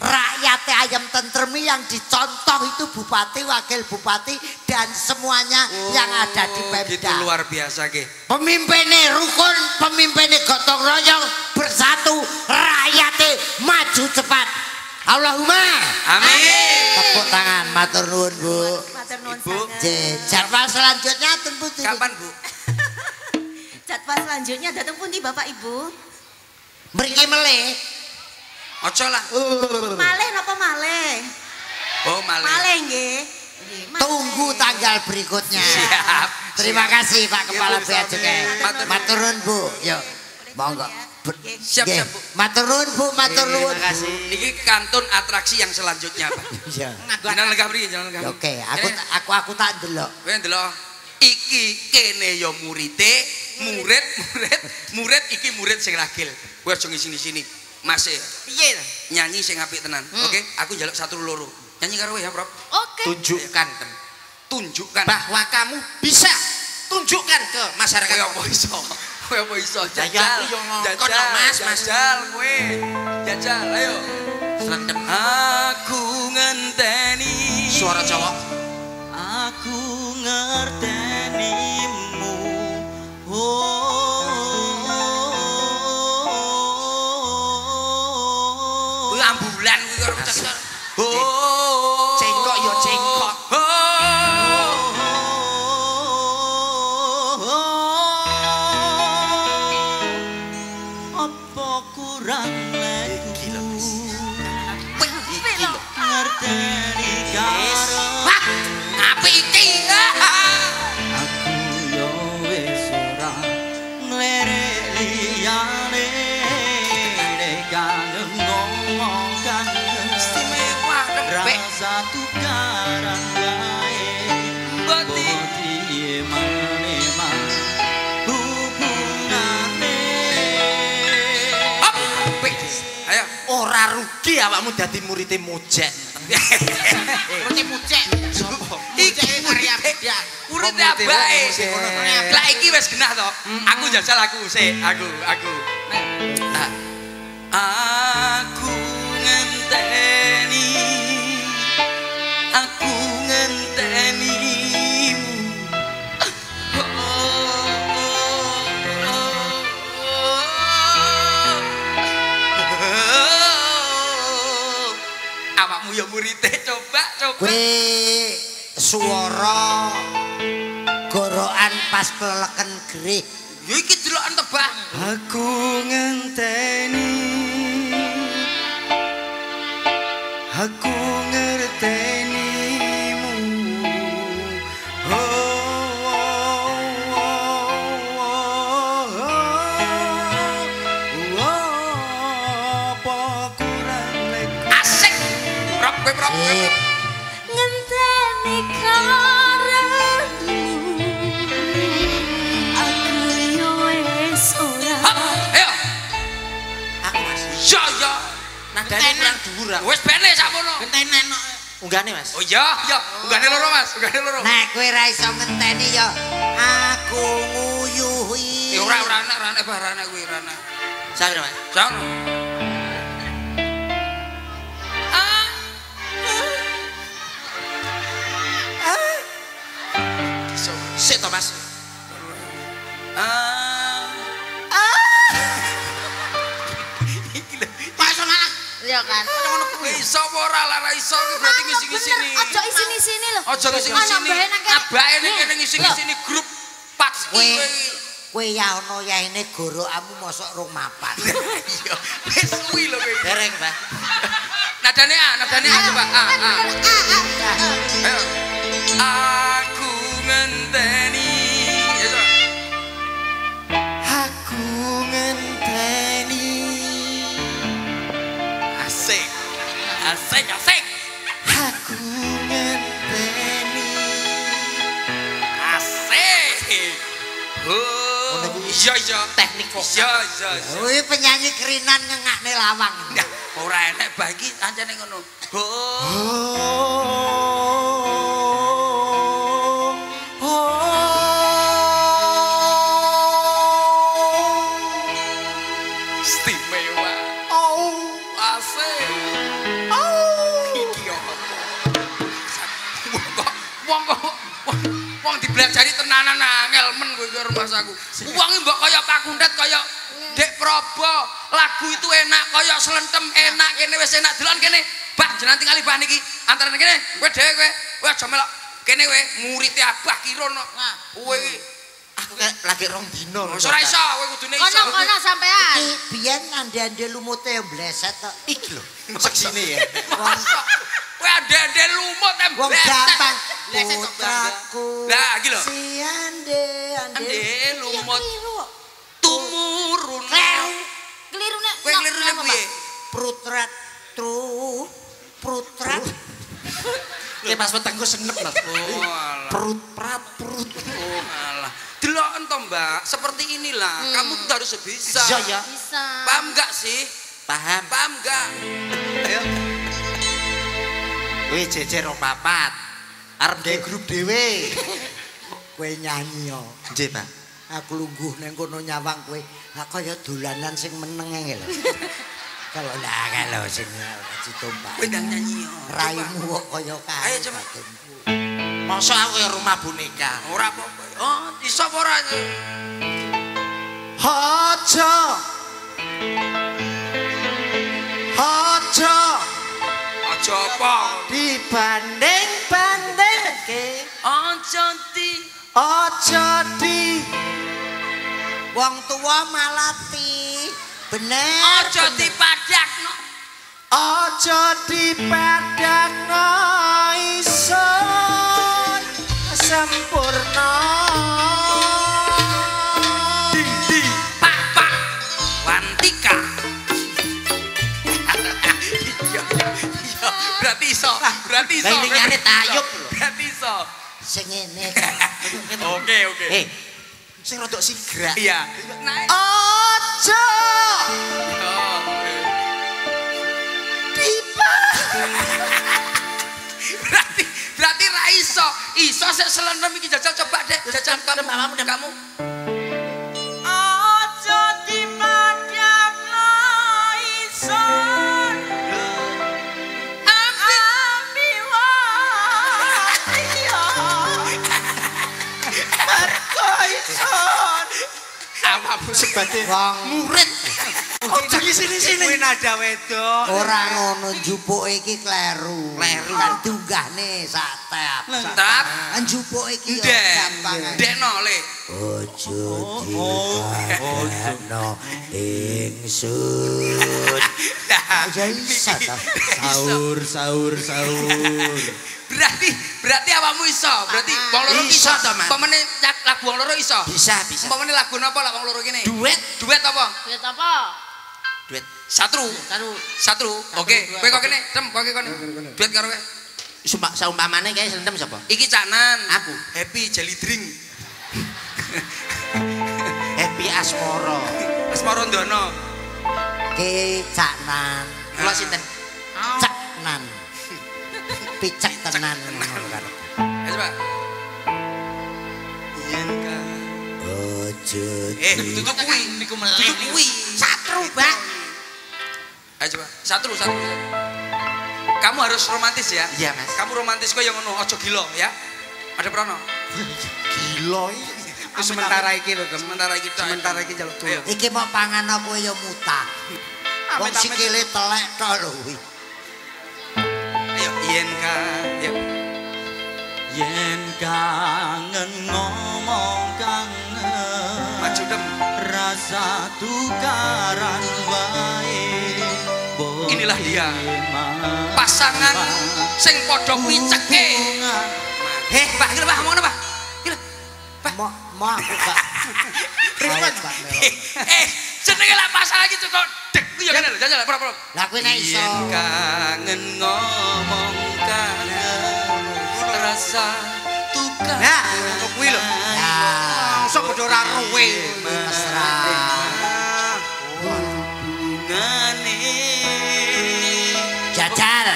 Rakyatnya ayam tentremi yang dicontoh itu bupati, wakil bupati dan semuanya yang ada di Gitu Pemda. luar biasa nggih. Pemimpinnya rukun, pemimpinnya gotong royong, bersatu, rakyatnya maju cepat. Allahumma. Amin. Tepuk tangan, matur nuwun bu. Matur nuwun Ibu. Jadwal selanjutnya tentu Kapan Bu? *laughs* Jadwal selanjutnya datang pundi Bapak Ibu? Mriki melih. Ojo lah. Malih napa malih? Oh malih. Malih nggih. Tunggu tanggal berikutnya. Siap. Terima kasih Pak Kepala Bu, Bea Cukai. Matur- nuwun Bu. Yuk. Monggo. Ber- Siap, siap, Bu. Matur nuwun Bu, matur nuwun. Terima kasih. Niki kantun atraksi yang selanjutnya Pak. *laughs* Iya. Jangan lengkap mriki, jangan lengkap. Oke, aku aku aku tak ndelok. Kowe ndelok iki kene ya murite, murid, murid, murid iki murid sing ragil. Kowe aja ngisi-sini. Mas e, Piye? nyanyi sing apik tenan. Oke, aku njaluk satu loro. Nyanyi karo ya, Prof. Oke. Tunjukkan Tem. Tunjukkan. bahwa kamu bisa tunjukkan ke masyarakat. Kowe apa iso? Kowe apa iso? Ya, ya, Jajal. Jajal, Mas, Mas. Jajal kowe. Jajal, ayo. Selendem. Aku ngenteni Suara Jawa. Aku ngertenimu Oh Oh. Apik. Ayo. Ora rugi awakmu dadi muridé Mojek. *laughs* Muridé Mojek. Iki karya ya. Urut abae. Lah iki wis genah to. Aku jajal aku sik, aku, aku. Nah. Aku ngenteni Aku ya murite coba coba. Kue suara gorokan pas keleken gerih. Yo iki deloken tebak. Aku ngenteni Aku Ngenteni karepmu. Aku yo wis ora. Ayo. Aku Mas. Ya ya. Nadane kurang dhuwur aku. Wis bene sakmono. Ngenteni no. Unggane Mas. Oh iya, iya. Ugane loro Mas, ugane loro. Nek kowe ra iso ngenteni ya aku nguyuhi. Eh ora ora enak, ora enak, bah, ora enak kuwi, ora enak. Sabar Mas. Sono. Sik to, Mas. Ah. Iki lho. Pak semangat. Iya kan. Iso apa ora lah ra iso berarti ngisi-ngisini. Bener, Ojo isini-sini lho. Aja ngisi-ngisini. Ana kene. Abake ning kene ngisi-ngisini grup pas Kowe iki. kowe ya ono ya ini gorokamu mosok rong mapan. *laughs* Iya. Wis kuwi lho kowe. Dereng, Mbah. Nadane ah, nadane ah coba. Ah. Ayo. Aku ngenteni. Ya. Aku ngenteni. Asik. Asik, asik. Aku ngenteni. Asik. Oh. Iya, iya. Teknik vokal. Iya, iya. iya. Kuwi penyanyi kerinan ngengakne lawang. Nah, ora enek bah iki ancene ngono. Oh. Saku. Wong iki mbok kaya pakundet kaya Dek Probo, lagu itu enak kaya selentem enak kene wis enak delan kene. Bak jenengan tingali bah niki antara kene kowe dhewe kowe. Kowe aja melok kene kowe murid Abah Kirono. Nah, kowe iki Aku lagi rong dino. ora iso kowe kudune iso. Kono kono sampean. Iki biyen ande-ande lumute bleset tok. Iki lho. Masuk sini ya. Kowe ade-ade lumut em Wong gampang. Putraku. Lah, iki lho. Si ande ande. Ande lumut Keliru. tumurun. Keliru nek. Kowe kelirune piye? Prutrat tru prutrat Kayak pas petengku senep mas. Oh, alah. prut prat prut. Oh, alah. Delok ento, Mbak. Seperti inilah. Kamu tuh harus bisa. Iya ya. Bisa. Paham enggak sih? Paham. Paham enggak? Ayo. Wih jejer rong papat. Arep dhewe grup dhewe. Kowe nyanyi yo. Nggih, Pak. Aku lungguh neng kono nyawang kowe. Lah kaya dolanan sing meneng ae lho. Kalau lah kalau sing citompak. Kowe ndang nyanyi. yo. Raimu kok kaya kae. Ayo, coba. Masa aku ya rumah boneka. Ora apa-apa. Oh, iso apa ora? Haja. Haja Aja apa? dibanding-bandingke. Aja di Aja di Wong tua malati. Bener. Aja dipadakno. Aja dipadakno isun sempurna. Berarti iso. Berarti iso. Lah nyari tayub lho. Berarti iso. Sing ngene. *laughs* Oke, oke. Eh, sing rodok sigrak. Iya. Oh, oke. *laughs* berarti berarti ra iso iso sik selendem iki jajal coba dek jajal kamu kamu sebate murid. Ojo jadi sini-sini? Kuwi nada wedok. Ora ngono jupuke iki kleru. Kleru kan dunggahne sak tap. Lengkap. Kan jupuk iki gampang. Dekno le. Ojo dikono ingsun. Sahur sahur sahur. Berarti berarti awakmu iso berarti wong loro Iso to, Mas. pemene lagu wong loro iso Bisa, bisa. pemene lagu napa lah wong loro kene Duet, duet apa Duit apa? duet. satru Taruh. satru oke kowe kok kene tem kowe kene duet karo kowe Sumpa saumpamane kayak selendem sapa? iki canan Aku. happy jelly drink *laughs* Happy Asmoro. Asmara Ndono Ki caknan. Kula sinten? Caknan. Picek tenan ngono kan. ayo coba yen ka Ojo eh duduk kuwi Niku duduk kuwi satru, Bang. ayo coba satru satru kamu harus romantis ya Iya, Mas. kamu romantis kok yang ngono ojo gila ya Ada Prono. Gila iki. Wis sementara iki lho. Sementara iki tok. Sementara iki jaluk Ayo. tulung. Iki mau pangan apa ya mutah. Wong sikile telek tok lho. Yen ka. Ya. yen kangen ngomong kangen Maju dem. rasa tukaran wae Inilah dia. Pasangan sing padha piceke. Heh, Pak, gila Pak, mau Pak? Gak. Privat gak melo. Eh, jenenge lah pasangan iki kok dek ku ya kene lho, jajal, pro. Lah kuwi nek iso. Kangen ngomong kangen rasa tukar. Nah, kok kuwi lho. Mosok padha ora ruwe. Mesra. Hubungane. Jajal.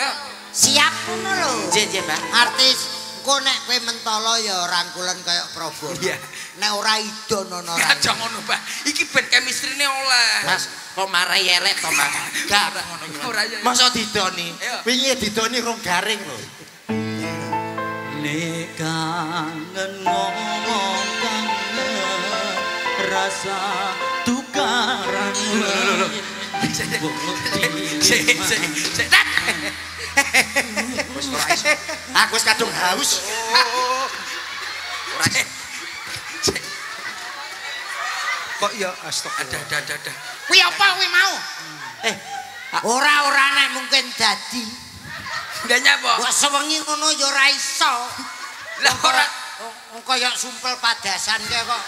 Ayo, Siap ngono lho. jen Pak Artis engko nek kowe mentolo ya rangkulan kaya Prabowo. Iya. Nek ora idon ono ora. Aja ngono, Pak. Iki ben chemistry-ne oleh. Mas kok marai elek to Mas *laughs* gak ngono iki. Masa didoni wingi didoni rong garing lho Nek kangen ngomong kangen rasa tukaran Sik, sik, sik. Tat. Aku wis kadung haus. Ora. Kok ya astagfirullah. Ada, ada, ada, ada. Kuwi apa kuwi mau? Eh, ora-ora nek mungkin dadi. Ndak nyapa? Kok sewengi ngono ya ora iso. Lah ora Wong kaya sumpel padasan kaya kok.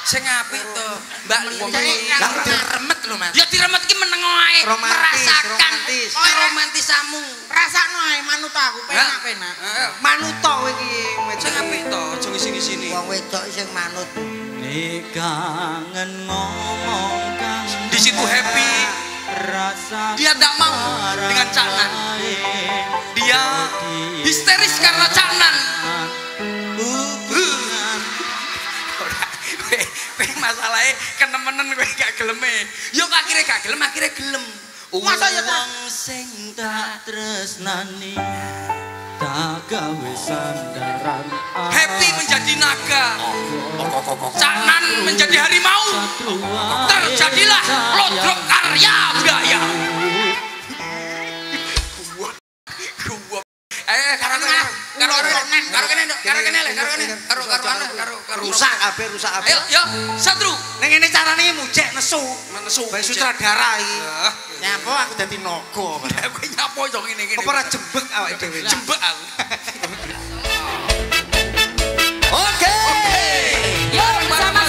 sing apik to. Mbak Lili. Lah diremet lho Mas. Ya diremet ki meneng wae. Romantis, Merasakan romantis. keromantisamu. Rasakno ae manut aku penak-penak. Heeh. Manuto iki Sing apik to, aja ngisi-ngisini. Wong wedok sing manut. Nek kangen ngomong kangen Di situ happy. rasa Dia tak mau dengan Cak Nan. Dia histeris karena Cak Nan. hubungan Ora, kowe kowe masalahe kenemenen kowe gak geleme. Yo akhirnya gak gelem, akhirnya gelem. Masa ya? Wong sing tak tresnani tak gawe sandaran Happy menjadi naga. Cak Nan menjadi harimau. Terjadilah lodrok karya budaya. Eh, karo kene, karo kene, karo kene, karo kene, karo kene, karo karo karo karo rusak kabeh, rusak kabeh. Ayo, yo, satru. Ning ngene carane mujek nesu. Nesu. Bae sutradara iki. Nyapa aku dadi naga *laughs* kowe nyapo yo ngene-ngene. Apa ora jembek awake dhewe? *laughs* jembek aku. *laughs* Oke. Yo, bersama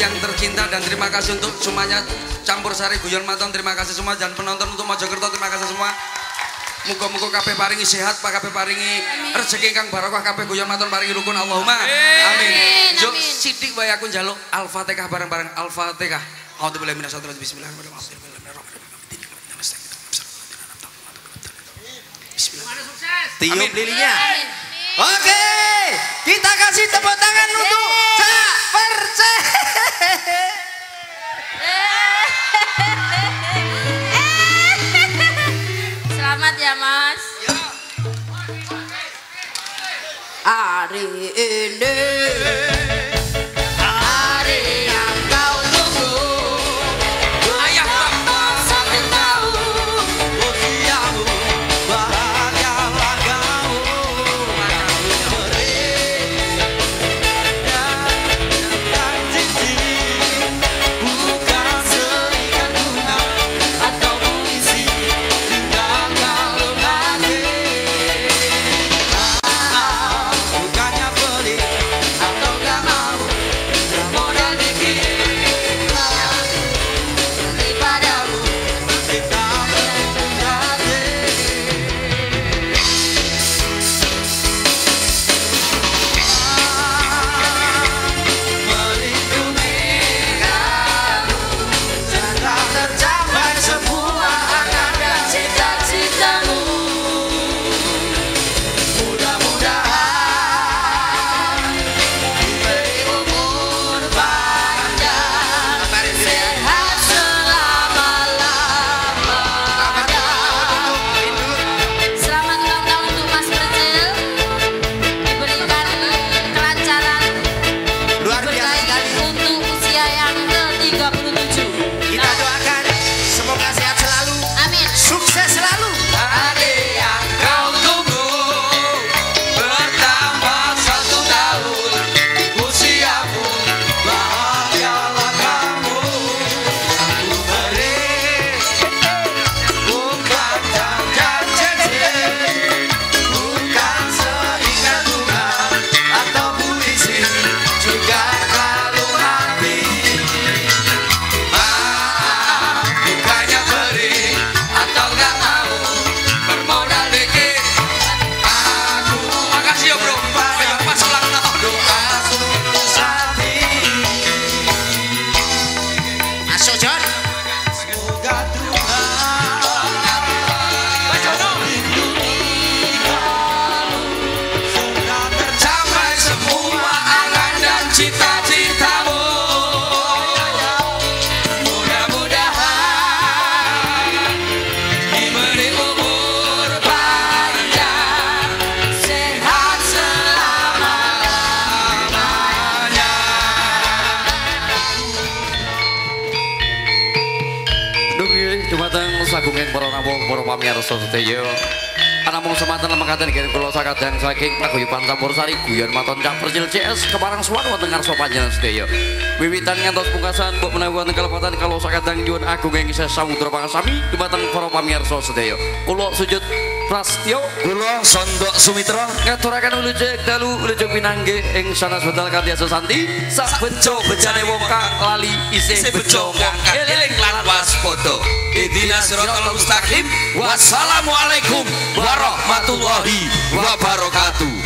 yang tercinta dan terima kasih untuk semuanya campur sari guyon maton terima kasih semua dan penonton untuk Mojokerto terima kasih semua. Muga-muga kabeh paringi sehat, Pak kabeh paringi rezeki kang barokah kabeh guyon maton paringi rukun Allahumma. Amin. Yo sithik wae aku njaluk Al-Fatihah bareng-bareng Al-Fatihah. A'udzubillahi minasyaitonir rajim. Bismillahirrahmanirrahim. Tiup lilinnya. Oke, kita kasih tepuk tangan untuk Cak Percik. *laughs* Selamat ya Mas. Hari ini lemekaten kirim kula sakadang saking paguyuban Campursari guyon maton cak percil CS keparang suwan wonten ngarsa panjenengan sedaya. Wiwitan ngantos pungkasan mbok menawi wonten kalepatan kalau sakadang nyuwun agung ing isih samudra pangasami dumateng para pamirsa sedaya. Kula sujud Prastyo kula Sondok Sumitra ngaturaken ulujeng dalu ulujeng pinangge ing sanes bedal kanthi asasanti sak bejo bejane wong kang lali isih bejo kang eling lan waspada Idina siratal mustaqim. Wassalamualaikum warahmatullahi wabarakatuh